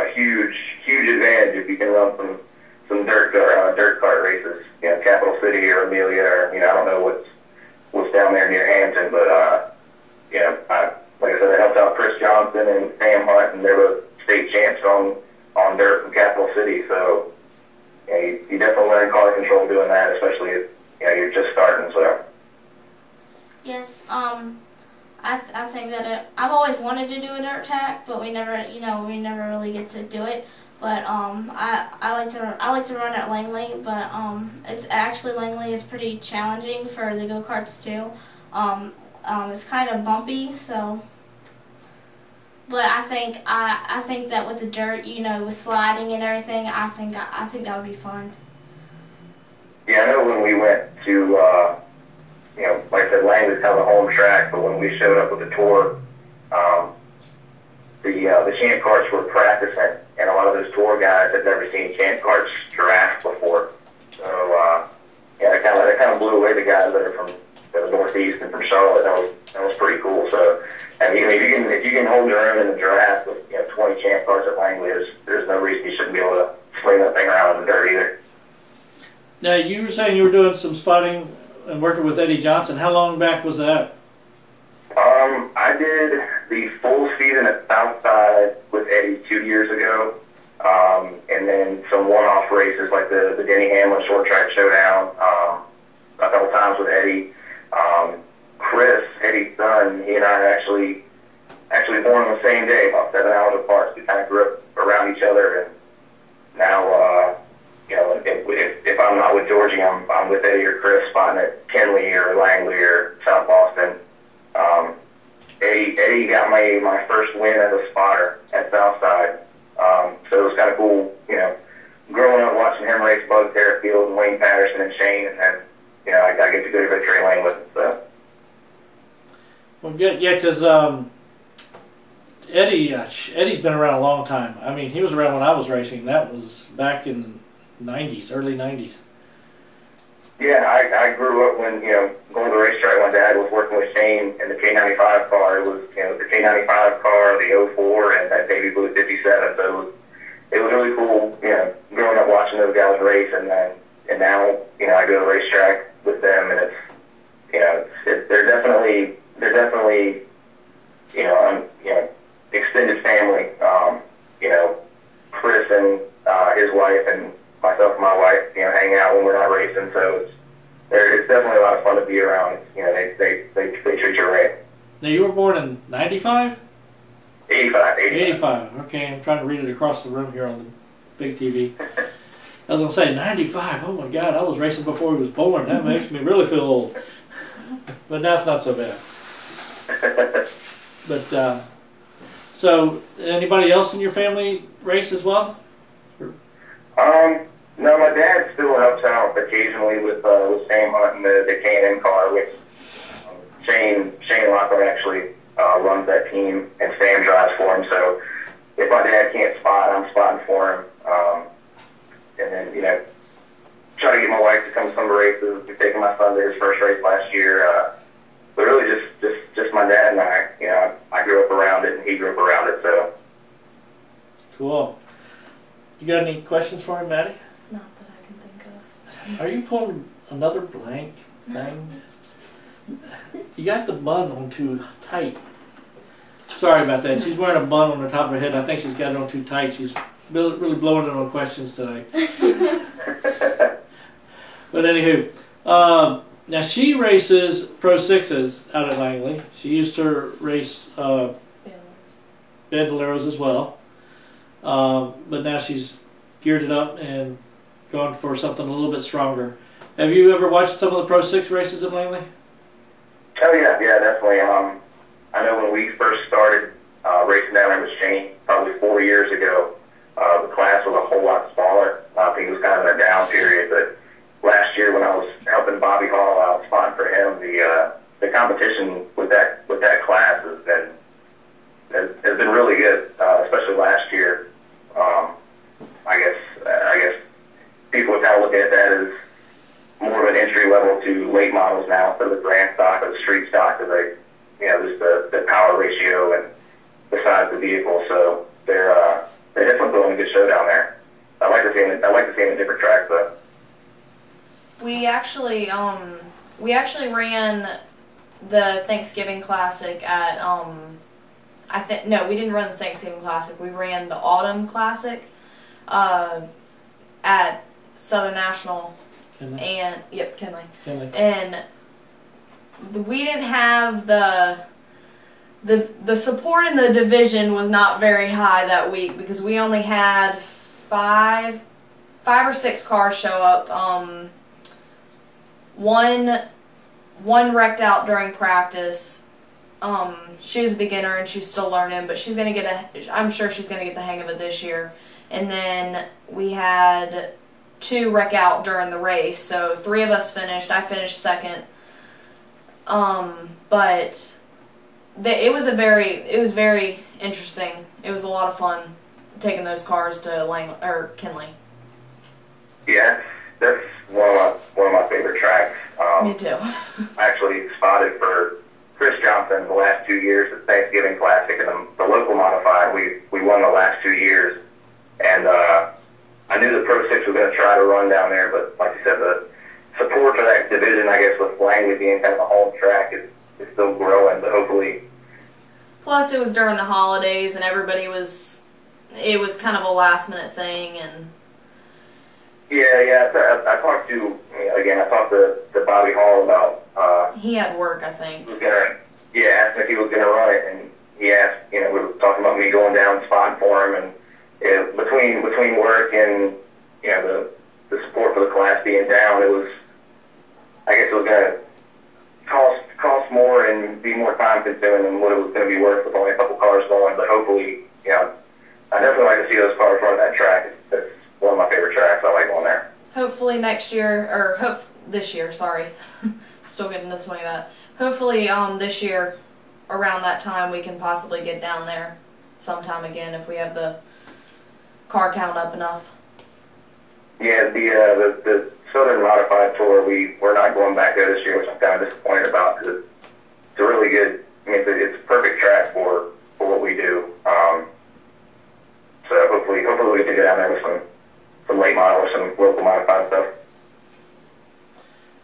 a huge, huge advantage if you can run some some dirt uh, dirt kart races. You know, Capital City or Amelia, or you know, I don't know what's what's down there near Hampton, but uh, you know, I, like I said, I helped out Chris Johnson and Sam Hunt, and they were state champs on on dirt from Capital City. So, you, know, you, you definitely learn car control doing that, especially if you know you're just starting. So. Yes. Um, I th- I think that it, I've always wanted to do a dirt track, but we never, you know, we never really get to do it. But um, I I like to I like to run at Langley, but um, it's actually Langley is pretty challenging for the go karts too. Um, um, it's kind of bumpy, so. But I think I I think that with the dirt, you know, with sliding and everything, I think I think that would be fun. Yeah, I know when we went to, uh, you know, like I said, Langley's kind of the home track, but when we showed up with the tour, um, the uh, the champ karts were practicing, and a lot of those tour guys had never seen champ karts giraffe before. So, uh, yeah, that kind of that kind of blew away the guys that are from the Northeast and from Charlotte. That was that was pretty cool. So, I mean, if you can if you can hold your own in the giraffe with you know 20 champ karts at Langley, there's there's no reason you shouldn't be able to swing that thing around in the dirt either. Now you were saying you were doing some spotting and working with Eddie Johnson. How long back was that? Um, I did the full season at Southside with Eddie two years ago, um, and then some one-off races like the the Denny Hamlin Short Track Showdown um, a couple times with Eddie. Um, Chris, Eddie's son, he and I are actually actually born on the same day, about seven hours apart. So we kind of grew up around each other, and now. Uh, you know, if, if, if I'm not with Georgie, I'm, I'm with Eddie or Chris spotting at Kenly or Langley or South Boston. Eddie, got my my first win as a spotter at Southside, um, so it was kind of cool. You know, growing up watching him race Bug Terrafield and Wayne Patterson and Shane, and then you know I, I get to go to victory lane with him. So Well, good. Yeah, because um, Eddie uh, Eddie's been around a long time. I mean, he was around when I was racing. That was back in the '90s, early '90s. Yeah, I, I grew up when you know going to the racetrack. My dad was working with Shane in the K95 car. It was you know the K95 car, the 04, and that baby blue 57. So it was it was really cool. You know, growing up watching those guys race, and then and now you know I go to the racetrack with them, and it's you know it's, it, they're definitely they're definitely you know um, you know extended family. Um, you know, Chris and uh, his wife and myself and my wife, you know, hang out when we're not racing. So it's there, it's definitely a lot of fun to be around. You know, they they they, they treat you right. Now you were born in '95. 85, 85. 85. Okay, I'm trying to read it across the room here on the big TV. I was gonna say 95. Oh my God, I was racing before he was born. That makes me really feel old. But now it's not so bad. But uh, so, anybody else in your family race as well? Um, no, my dad still helps out occasionally with uh, with Sam Hunt and the, the K&N car, which um, Shane Shane Lockwood actually uh, runs that team, and Sam drives for him. So if my dad can't spot, I'm spotting for him. Um, and then you know, try to get my wife to come to some races. We've taken my son to his first race last year. Uh, but really, just just just my dad and I. You know, I grew up around it, and he grew up around it. So Cool. You got any questions for him, Maddy? Not that I can think of. Are you pulling another blank thing? You got the bun on too tight. Sorry about that. She's wearing a bun on the top of her head. I think she's got it on too tight. She's really really blowing it on questions tonight. But anywho, um, now she races Pro Sixes out at Langley. She used to race uh, bandoleros as well, um, but now she's geared it up and gone for something a little bit stronger. Have you ever watched some of the Pro Six races at Langley? Oh yeah, yeah, definitely. Um, I know when we first started uh, racing down there with Shane, probably four years ago, uh, the class was a whole lot smaller. Uh, I think it was kind of in a down period, but last year when I was helping Bobby Hall out spotting for him, the uh, the competition with that with that class has been has, has been really good, uh, especially last year. Um, I guess I guess people are kind of looking at that as more of an entry level to late models now instead of the grand stock or the street stock because they, you know, just the, the power ratio and the size of the vehicle. So they're uh, they're definitely putting a good show down there. I like see them. I like to see them in different tracks though. We actually um we actually ran the Thanksgiving Classic at um I think no we didn't run the Thanksgiving Classic we ran the Autumn Classic uh, at Southern National and yep Kenly and we didn't have the the the support in the division was not very high that week because we only had five five or six cars show up. Um, one one wrecked out during practice. Um, she was a beginner and she's still learning, but she's gonna get a. I'm sure she's gonna get the hang of it this year. And then we had two wreck out during the race, so three of us finished. I finished second. Um, but the, it was a very it was very interesting. It was a lot of fun taking those cars to Lang or Kenly. Yeah, that's one of my one of my favorite tracks. Um, Me too. I actually spotted for Chris Johnson the last two years at Thanksgiving Classic and the, the local modified. We we won the last two years, and uh, I knew the Pro Six was going to try to run down there, but like you said, the support for that division, I guess, with Langley being kind of a home track, is, is still growing. But hopefully, Plus, it was during the holidays, and everybody was. It was kind of a last minute thing, and yeah, yeah. I, I, talked to you know, again. I talked to, to Bobby Hall about. Uh, he had work, I think. was gonna, yeah, asked if he was gonna run it, and he asked, you know, we were talking about me going down spotting for him, and know, between between work and you know the the support for the class being down, it was, I guess it was gonna cost cost more and be more time consuming than what it was gonna be worth with only a couple cars going, but hopefully, you know, I definitely like to see those cars run that track. It's one of my favorite tracks. I like going there. Hopefully next year, or hope this year. Sorry, still getting this way that. Hopefully, um, this year, around that time, we can possibly get down there sometime again if we have the car count up enough. Yeah, the uh, the, the Southern Modified Tour, we we're not going back there this year, which I'm kind of disappointed about because it's, it's a really good. I mean, it's a, it's a perfect track for for what we do. Um, so hopefully, hopefully we can get down there with some some late model or some local modified stuff.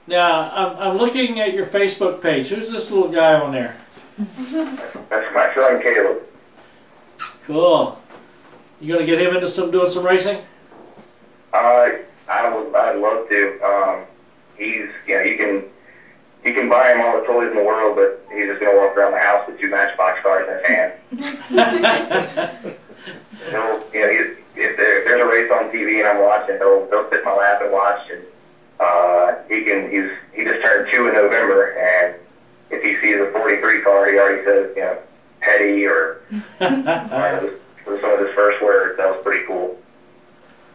Now, I'm, I'm looking at your Facebook page. Who's this little guy on there? That's my son Caleb. Cool. You gonna get him into some doing some racing? Uh, I would, I'd love to. Um, he's, you know, you can, you can buy him all the toys in the world, but he's just gonna walk around the house with two Matchbox cars in his hand. he'll, you know, he's, if, there, if there's a race on TV and I'm watching, he'll, he'll sit in my lap and watch. And uh, he can, he's, he just turned two in November, and if he sees a 43 car, he already says, you know, petty or uh, those were some of his first words. That was pretty cool.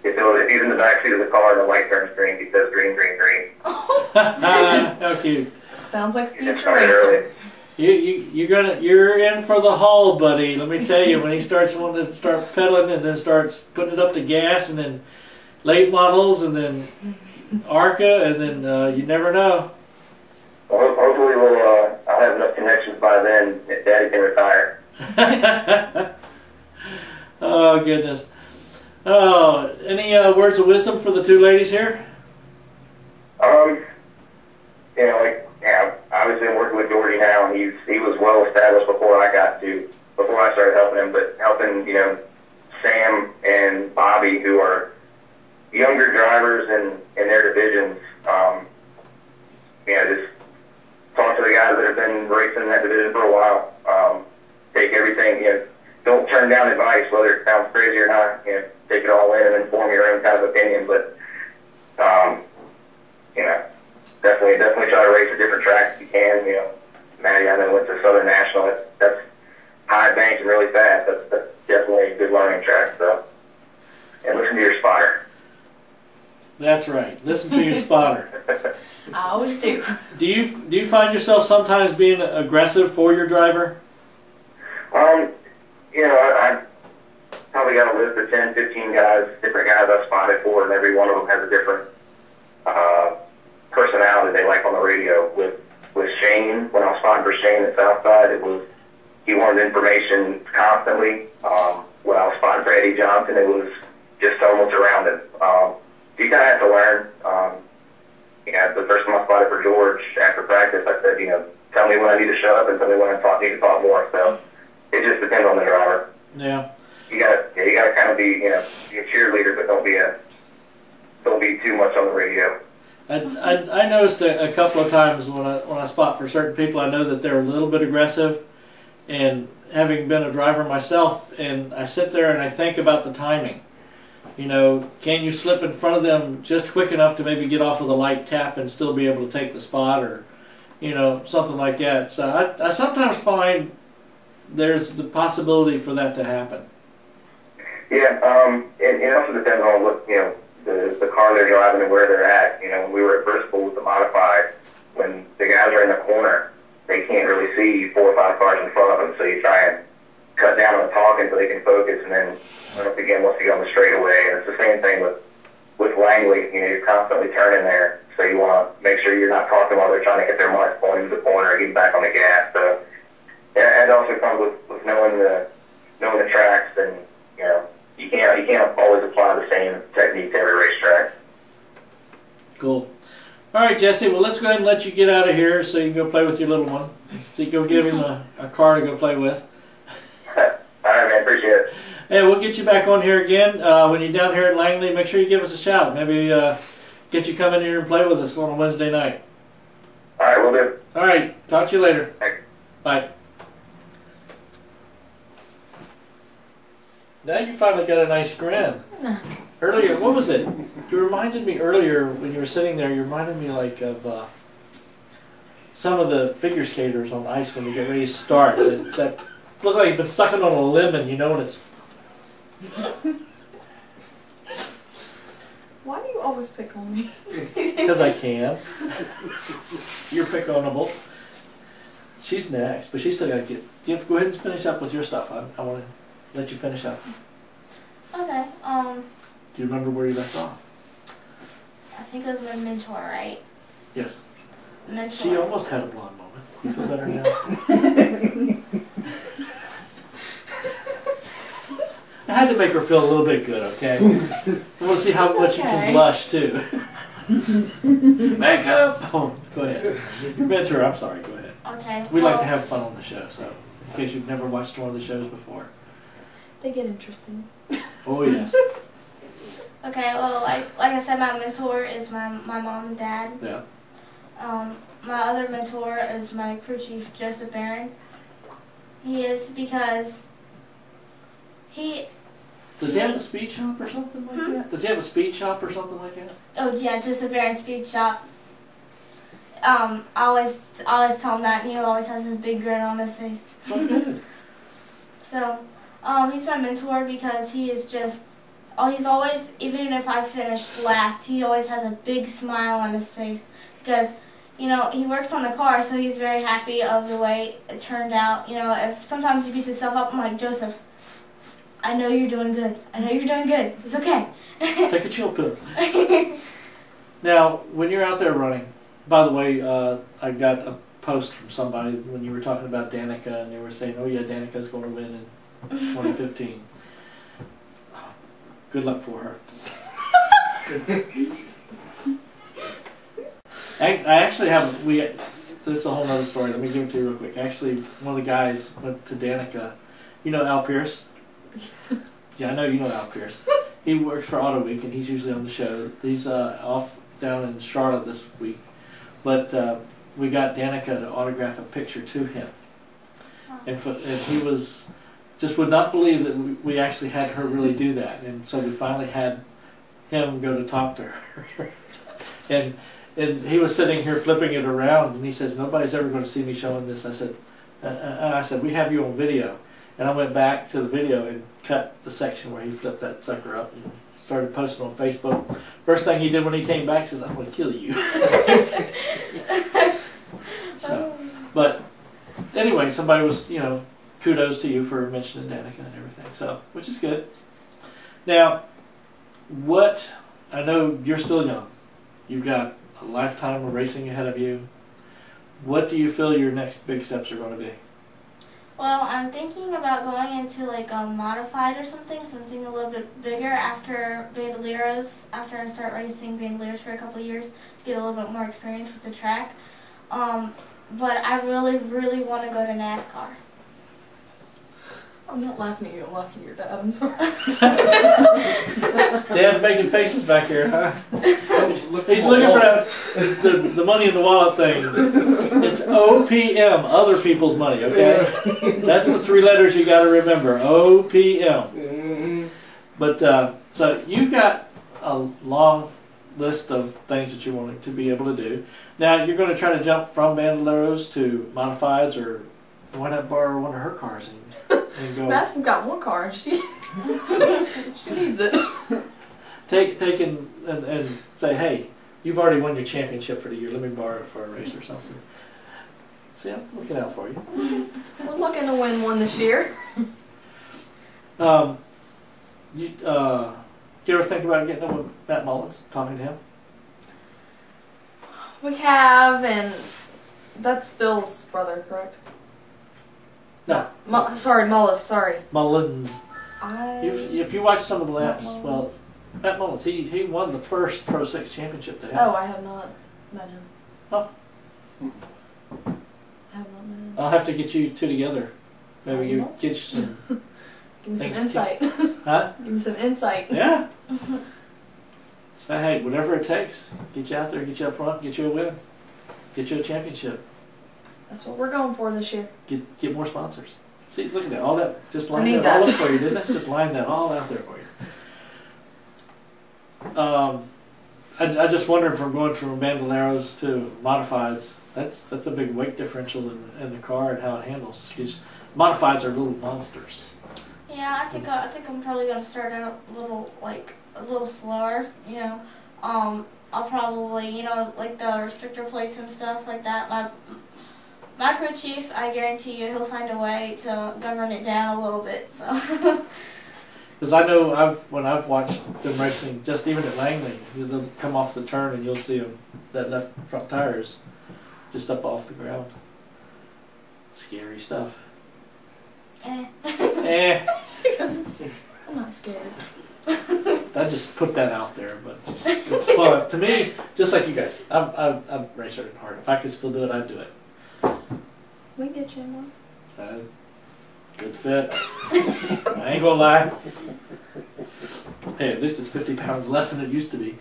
If, it was, if he's in the back seat of the car and the light turns green, he says green, green, green. How cute. Sounds like a future racer. You you you're gonna you're in for the haul, buddy. Let me tell you, when he starts wanting to start pedaling and then starts putting it up to gas and then late models and then Arca and then uh, you never know. Well, hopefully, we'll. Uh, I'll have enough connections by then if Daddy can retire. oh goodness. Oh, any uh, words of wisdom for the two ladies here? Um, you know, like, yeah, obviously I'm working with Georgie now, and he's he was well established before I got to before I started helping him. But helping, you know, Sam and Bobby, who are younger drivers in in their divisions, um, you know, just talk to the guys that have been racing in that division for a while. Um, take everything, you know, don't turn down advice, whether it sounds crazy or not. You know, take it all in and then form your own kind of opinion. But, um, you know, definitely, definitely try to race a different track if you can. You know, Maddy, I know went to Southern National. That's, that's high banks and really fast. That's, that's definitely a good learning track. So, and listen to your spotter. That's right. Listen to your spotter. I always do. Do you do you find yourself sometimes being aggressive for your driver? Um, you know, I, I probably got a list of 10, 15 guys, different guys I've spotted for, and every one of them has a different uh, personality they like on the radio. With with Shane, when I was spotting for Shane at Southside, it was he wanted information constantly. Um, when I was spotting for Eddie Johnson, it was just tell him around him. Um, you kind of have to learn. Um, you know, the first time I spotted for George after practice, I said, you know, tell me when I need to shut up and tell me when I need to talk more. So it just depends on the driver. Yeah. You gotta, yeah, you gotta kind of be, you know, be a cheerleader, but don't be a, don't be too much on the radio. I, I, I noticed a, a couple of times when I when I spot for certain people, I know that they're a little bit aggressive, and having been a driver myself, and I sit there and I think about the timing. You know, can you slip in front of them just quick enough to maybe get off of the light tap and still be able to take the spot, or you know something like that. So I, I sometimes find there's the possibility for that to happen. Yeah, um, and it also depends on what, you know, the, the car they're driving and where they're at. You know, when we were at Bristol with the modified, when the guys are in the corner, they can't really see four or five cars in front of them, so you try and cut down on the talking so they can focus, and then once again, once you go on the straightaway, and it's the same thing with with Langley. You know, you're constantly turning there, so you want to make sure you're not talking while they're trying to get their marks going into the corner, getting back on the gas. So yeah, it also comes with, with knowing the knowing the tracks, and you know, you can't you can't always apply the same technique to every racetrack. Cool. All right, Jesse. Well, let's go ahead and let you get out of here so you can go play with your little one. So go give him a, a car to go play with. All right, man. Appreciate it. Hey, we'll get you back on here again uh, when you're down here at Langley. Make sure you give us a shout. Maybe uh, get you come in here and play with us on a Wednesday night. All right, we'll do. All right. Talk to you later. Thanks. Bye. Now you finally got a nice grin. Earlier, what was it? You reminded me earlier when you were sitting there. You reminded me like of uh, some of the figure skaters on ice when they get ready to start. That, that look like you've been sucking on a lemon. You know, and it's Why do you always pick on me? because I can. You're pick onable. She's next, but she's still got to get. Give, go ahead and finish up with your stuff. I, I want to let you finish up. Okay. Um, Do you remember where you left off? I think it was my mentor, right? Yes. Mentor. She almost had a blonde moment. You feel better now? I had to make her feel a little bit good, okay? we'll see how It's much you can blush too. Makeup. Oh, go ahead. Your mentor. I'm sorry. Go ahead. Okay. We like to have fun on the show, so in case you've never watched one of the shows before. They get interesting. Oh yes. Okay. Well, like like I said, my mentor is my my mom and dad. Yeah. Um, my other mentor is my crew chief, Joseph Barron. He is because he. Does he have a speed shop or something like Hmm? that? Does he have a speed shop or something like that? Oh yeah, Joseph Barron Speed Shop. Um, I always I always tell him that, and he always has this big grin on his face. So, um, he's my mentor because he is just. Oh, he's always even if I finish last, he always has a big smile on his face because. You know, he works on the car, so he's very happy of the way it turned out. You know, if sometimes he beats himself up, I'm like, Joseph, I know you're doing good. I know you're doing good. It's okay. Take a chill pill. Now, when you're out there running, by the way, uh, I got a post from somebody when you were talking about Danica, and they were saying, "Oh yeah, Danica's going to win in 2015." Good luck for her. I, I actually have we. This is a whole other story. Let me give it to you real quick. Actually, one of the guys went to Danica. You know Al Pearce? Yeah, I know you know Al Pearce. He works for Auto Week, and he's usually on the show. He's uh, off down in Charlotte this week, but uh, we got Danica to autograph a picture to him, and, for, and he was just would not believe that we, actually had her really do that, and so we finally had him go to talk to her, and and he was sitting here flipping it around, and he says nobody's ever going to see me showing this. I said, uh, uh, I said we have you on video, and I went back to the video and cut the section where he flipped that sucker up and started posting on Facebook. First thing he did when he came back says, "I'm going to kill you." so, but anyway, somebody was, you know, kudos to you for mentioning Danica and everything. So, which is good. Now, what I know you're still young. You've got a lifetime of racing ahead of you. What do you feel your next big steps are going to be? Well, I'm thinking about going into like a modified or something, something a little bit bigger after Bandoleros, after I start racing Bandoleros for a couple years to get a little bit more experience with the track. Um, but I really, really want to go to NASCAR. I'm not laughing at you. I'm laughing at your dad. I'm sorry. Dad's making faces back here, huh? He's looking for that, the, the money in the wallet thing. It's OPM, other people's money, okay? That's the three letters you got to remember. OPM. Mhm. But uh, so you've got a long list of things that you want to be able to do. Now you're going to try to jump from bandoleros to modifieds, or why not borrow one of her cars and, and go Madison's got one car and she she needs it. take take and, and, and say, hey, you've already won your championship for the year. Let me borrow it for a race or something. See, I'm looking out for you. We're looking to win one this year. Um, you, uh, do you ever think about getting in with Matt Mullins, talking to him? We have, and that's Bill's brother, correct? No. Mu- sorry, Mullis. Sorry. Mullins. I. If, if you watch some of the laps, well. Matt Mullins, he, he won the first Pro 6 championship they had. Oh, I have not met him. Oh. I have not met him. I'll have to get you two together. Maybe you get you some, Give me some insight. huh? Give me some insight. Yeah. So hey, whatever it takes, get you out there, get you up front, get you a win, get you a championship, That's what we're going for this year. get get more sponsors. See, look at that, all that just I lined need that all that. up for you, didn't it? Just lined that all out there for you. Um, I, I just wondered from going from bandoleros to modifieds. That's that's a big weight differential in, in the car and how it handles. 'Cause modifieds are little monsters. Yeah, I think uh, I think I'm probably gonna start out a little like a little slower. You know, um, I'll probably you know like the restrictor plates and stuff like that. My my crew chief, I guarantee you, he'll find a way to govern it down a little bit. So Because I know I've when I've watched them racing, just even at Langley, they'll come off the turn and you'll see them that left front tires just up off the ground. Scary stuff. eh. eh, Because I'm not scared. I just put that out there, but it's fun to me. Just like you guys, I'm I'm, I'm racer at heart. If I could still do it, I'd do it. We get you one. Uh, good fit. I ain't gonna lie. Hey, at least it's 50 pounds less than it used to be.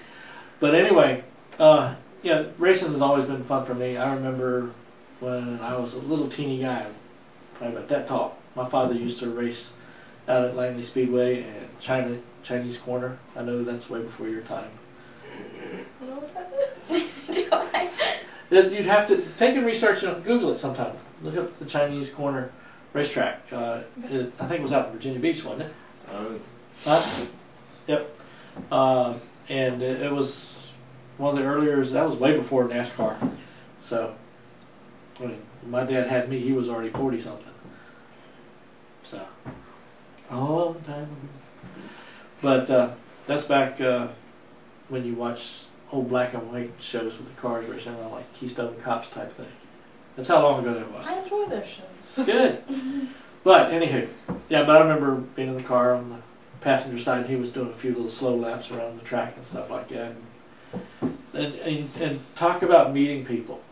But anyway, uh, yeah, racing has always been fun for me. I remember when I was a little teeny guy, probably about that tall. My father used to race out at Langley Speedway and China Chinese Corner. I know that's way before your time. You know what that is? Do I? Then You'd have to take and research and Google it sometime. Look up the Chinese Corner racetrack. Uh, it, I think it was out in Virginia Beach, wasn't it? Huh? Yep. Uh, and it, it was one of the earlier. That was way before NASCAR. So when my dad had me, he was already forty something. So a long time ago. But uh, that's back uh, when you watch old black and white shows with the cars racing around, like Keystone Cops type thing. That's how long ago that was. I enjoy those shows. It's good. But anywho, yeah. But I remember being in the car on the passenger side. and He was doing a few little slow laps around the track and stuff like that. And and, and talk about meeting people.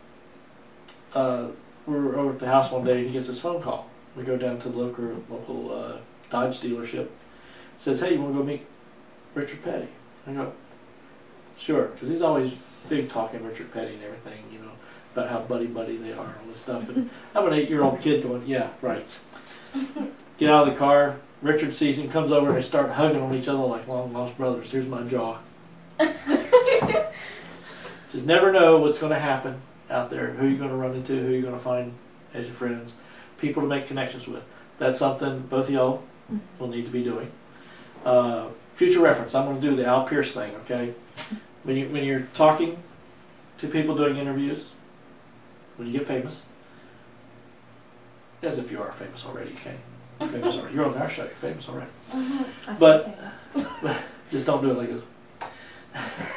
Uh, we were over at the house one day, and he gets his phone call. We go down to the local local uh, Dodge dealership. Says, "Hey, you want to go meet Richard Petty?" I go, "Sure," because he's always big talking Richard Petty and everything, you about how buddy buddy they are and all this stuff. And I'm an eight year old kid going, "Yeah, right." Get out of the car. Richard sees him, comes over, and they start hugging on each other like long lost brothers. Here's my jaw. Just never know what's going to happen out there, who you're going to run into, who you're going to find as your friends, people to make connections with. That's something both of y'all will need to be doing. Uh, future reference, I'm going to do the Al Pearce thing, okay? When, you, when you're talking to people doing interviews, when you get famous, as if you are famous already, okay? You're famous already. You're on our show, you're famous already. Mm-hmm. I think But-. Just don't do it like this.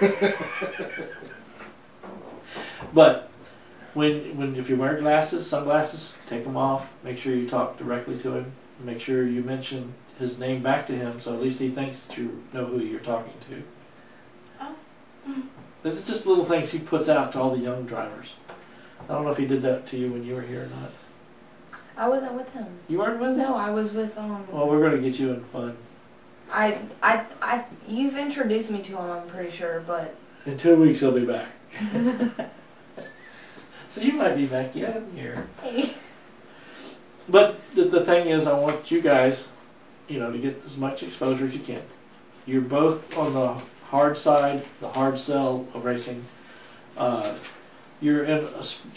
but when when if you wear glasses, sunglasses, take them off. Make sure you talk directly to him. Make sure you mention his name back to him, so at least he thinks that you know who you're talking to. Oh. Mm. This is just little things he puts out to all the young drivers. I don't know if he did that to you when you were here or not. I wasn't with him. You weren't with him. No, I was with um. Well, we're gonna get you in fun. I I I. You've introduced me to him. I'm pretty sure, but In two weeks, he'll be back. so you might be back yet in here. hey. But the, the thing is, I want you guys, you know, to get as much exposure as you can. You're both on the hard side, the hard sell of racing. Uh, you're in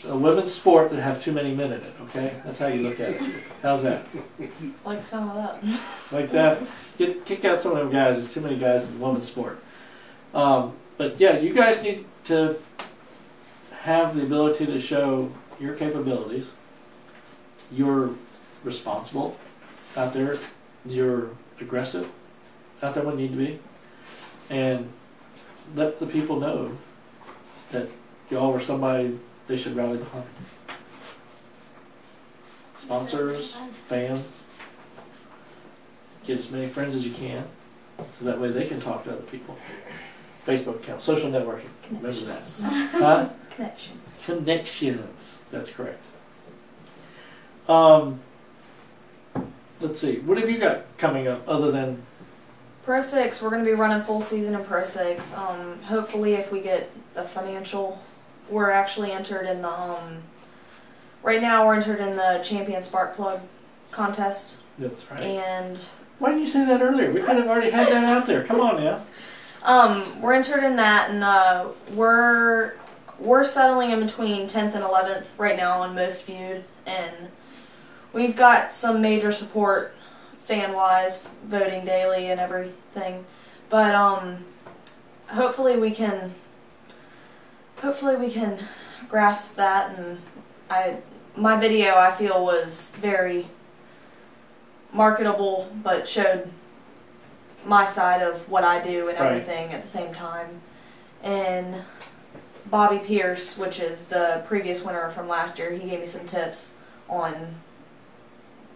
a women's sport that have too many men in it. Okay, that's how you look at it. How's that? Like some of that. Like that? Get kick out some of them guys. There's too many guys in women's sport. Um, but yeah, you guys need to have the ability to show your capabilities. You're responsible out there. You're aggressive out there when you need to be, and let the people know that y'all are somebody they should rally behind. Sponsors, fans. Get as many friends as you can, so that way they can talk to other people. Facebook account, social networking. Remember that. Huh? Connections. Connections. That's correct. Um, let's see. What have you got coming up other than Pro Six, we're gonna be running full season in Pro Six. Um, hopefully, if we get the financial, we're actually entered in the um. Right now, we're entered in the Champion Spark Plug contest, that's right? and Why didn't you say that earlier? We could have already had that out there. Come on now. um, we're entered in that, and uh, we're we're settling in between tenth and eleventh right now on most viewed, and we've got some major support fan wise, voting daily and everything. But um hopefully we can hopefully we can grasp that and I my video I feel was very marketable but showed my side of what I do and Right. everything at the same time. And Bobby Pierce, which is the previous winner from last year, he gave me some tips on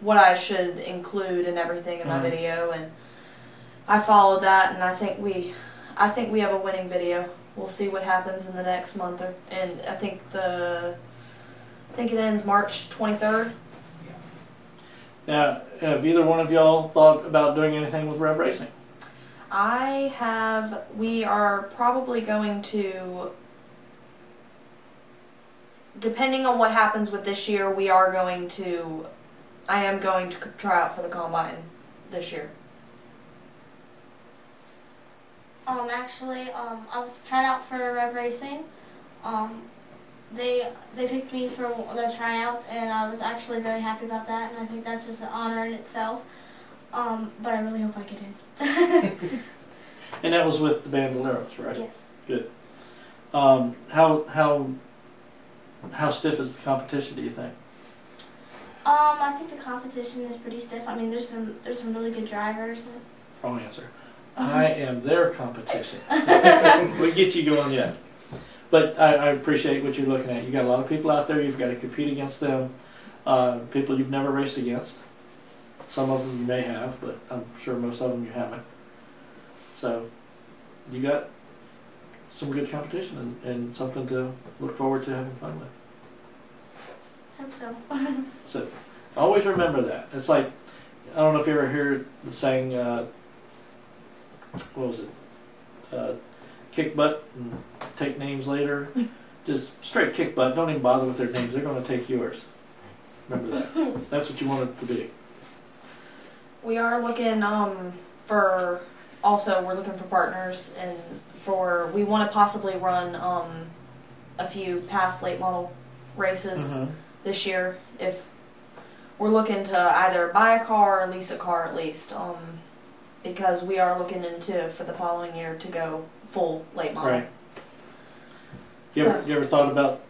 what I should include and everything in my Mhm. video and I followed that and I think we I think we have a winning video. We'll see what happens in the next month or, and I think the I think it ends March 23rd. Now, have either one of y'all thought about doing anything with Rev Racing? I have we are probably going to depending on what happens with this year, we are going to I am going to try out for the combine this year. Um, actually, um, I've tried out for Rev Racing. Um, they they picked me for the tryouts, and I was actually very happy about that. And I think that's just an honor in itself. Um, but I really hope I get in. And that was with the Bandoleros, right? yes. Good. Um, how how how stiff is the competition? Do you think? Um, I think the competition is pretty stiff. I mean, there's some there's some really good drivers. Wrong answer. I am their competition. we get you going yet. But I, I appreciate what you're looking at. You got a lot of people out there. You've got to compete against them. Uh, people you've never raced against. Some of them you may have, but I'm sure most of them you haven't. So you got some good competition and, and something to look forward to having fun with. hope so. So always remember that. It's like I don't know if you ever hear the saying, uh, what was it? Uh, kick butt and take names later. Just straight kick butt. Don't even bother with their names. They're going to take yours. Remember that. That's what you want it to be. We are looking um for also we're looking for partners and for we want to possibly run um a few past late model races Mhm. this year if we're looking to either buy a car or lease a car at least um because we are looking into for the following year to go full late model. Right. You ever, So- you ever thought about?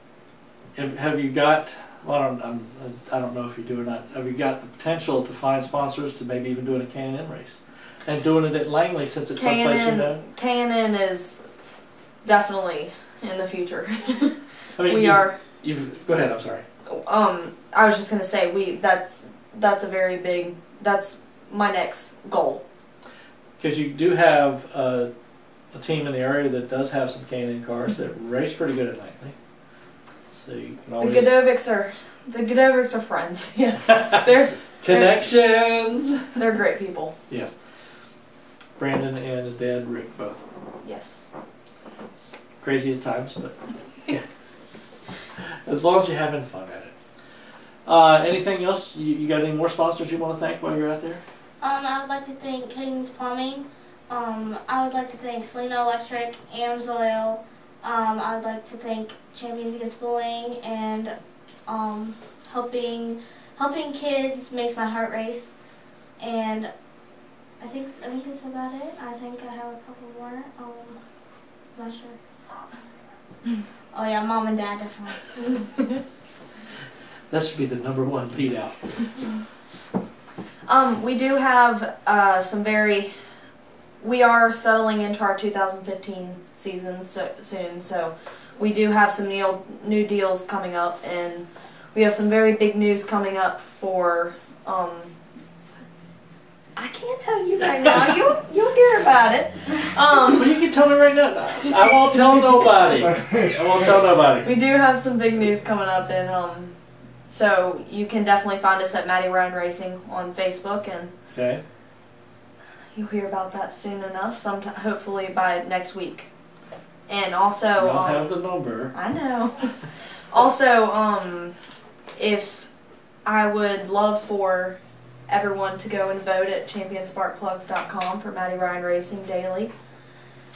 Have, have you got? Well, I don't, I'm, I don't know if you do or not. Have you got the potential to find sponsors to maybe even doing a K and N race, and doing it at Langley since it's someplace you know? K&N is definitely in the future. I mean, we you've- are You've go ahead. I'm sorry. um I was just gonna say we that's that's a very big that's my next goal. Because you do have a, a team in the area that does have some K&N cars that race pretty good at Langley. So you can always The always Godovics are the Godovics are friends. Yes, they're connections. they're great people. Yes. Brandon and his dad Rick both Yes. crazy at times, but yeah. As long as you're having fun at it. Uh, anything else? You, you got any more sponsors you want to thank while you're out there? Um, I would like to thank King's Plumbing. Um, I would like to thank Selena Electric, Amsoil. Um, I would like to thank Champions Against Bullying and um, helping helping kids makes my heart race. And I think I think that's about it. I think I have a couple more. Um, I'm not sure. Oh yeah, mom and dad definitely. That should be the number one beat out. Um, we do have uh, some very. We are settling into our 2015 season so, soon, so we do have some new, new deals coming up, and we have some very big news coming up for um, I can't tell you right now. You'll you'll hear about it. Um, Well, you can tell me right now. I won't tell nobody. I won't tell nobody. we do have some big news coming up, and um, so you can definitely find us at Maddy Ryan Racing on Facebook, and Okay. you'll hear about that soon enough. Sometime, hopefully by next week. And also, I'll um, have the number. I know. also, um, if I would love for everyone to go and vote at championsparkplugs.com for Maddy Ryan Racing Daily.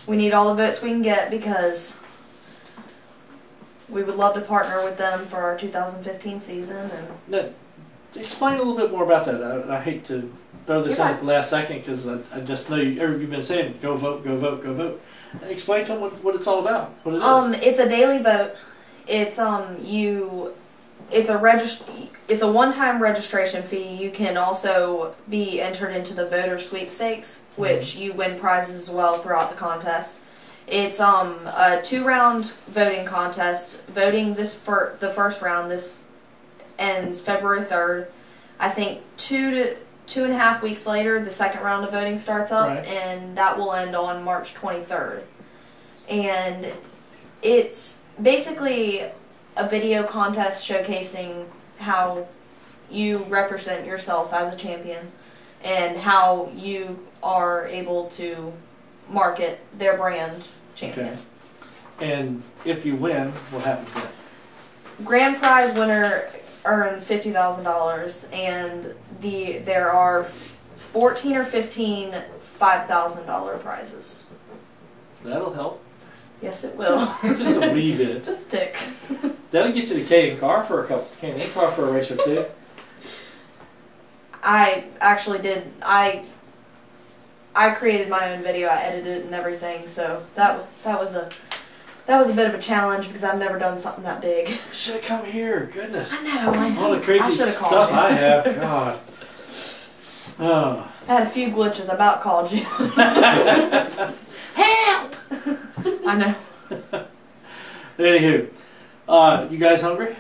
We need all the votes we can get because we would love to partner with them for our 2015 season. And Now, explain a little bit more about that. I, I hate to throw this You're in at the last second because I, I just know you, you've been saying go vote, go vote, go vote. Explain to them what, what it's all about. What it is. um, it's a daily vote. It's um you. It's a regist- It's a one-time registration fee. You can also be entered into the voter sweepstakes, which you win prizes as well throughout the contest. It's um a two-round voting contest. Voting this for the first round this ends February third. I think two to two and a half weeks later, the second round of voting starts up, Right. and that will end on March twenty-third. And it's basically a video contest showcasing how you represent yourself as a champion and how you are able to market their brand champion. Okay. And if you win, what happens then? Grand prize winner earns fifty thousand dollars, and the there are fourteen or fifteen five thousand dollar prizes. That'll help. Yes, it will. Just a wee bit. Just tick. That'll get you the K and car for a couple. K and car for a race or two. I actually did. I I created my own video. I edited it and everything. So that that was a that was a bit of a challenge because I've never done something that big. Should have come here. Goodness. I know. I know. All the crazy I stuff. I have. God. Oh. I had a few glitches. I about called you. Help! I know. Anywho, uh, you guys hungry?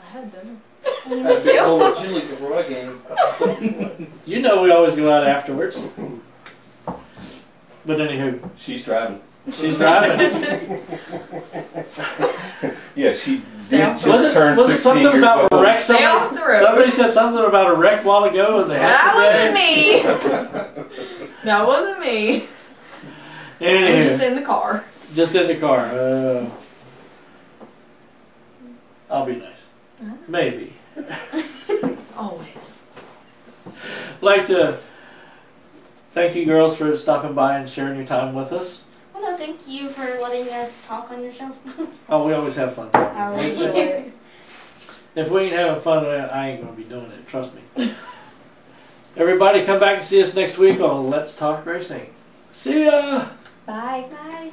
I had dinner. Me Had a big bowl too. of chili before I came. You know we always go out afterwards. But anywho, She's driving. she's driving. Yeah, she Stay did just was it, turn was it something years about a old. wreck? Stay off Somebody, the road. somebody said something about a wreck a while ago and they had That wasn't me. that wasn't me. I was just in the car. just in the car. Uh, I'll be nice. Maybe. Always. like to thank you girls for stopping by and sharing your time with us. Well, no, thank you for letting us talk on your show. Oh, we always have fun. I really enjoy it. If we ain't having fun, I ain't gonna be doing it. Trust me. Everybody, come back and see us next week on Let's Talk Racing. See ya. Bye. Bye.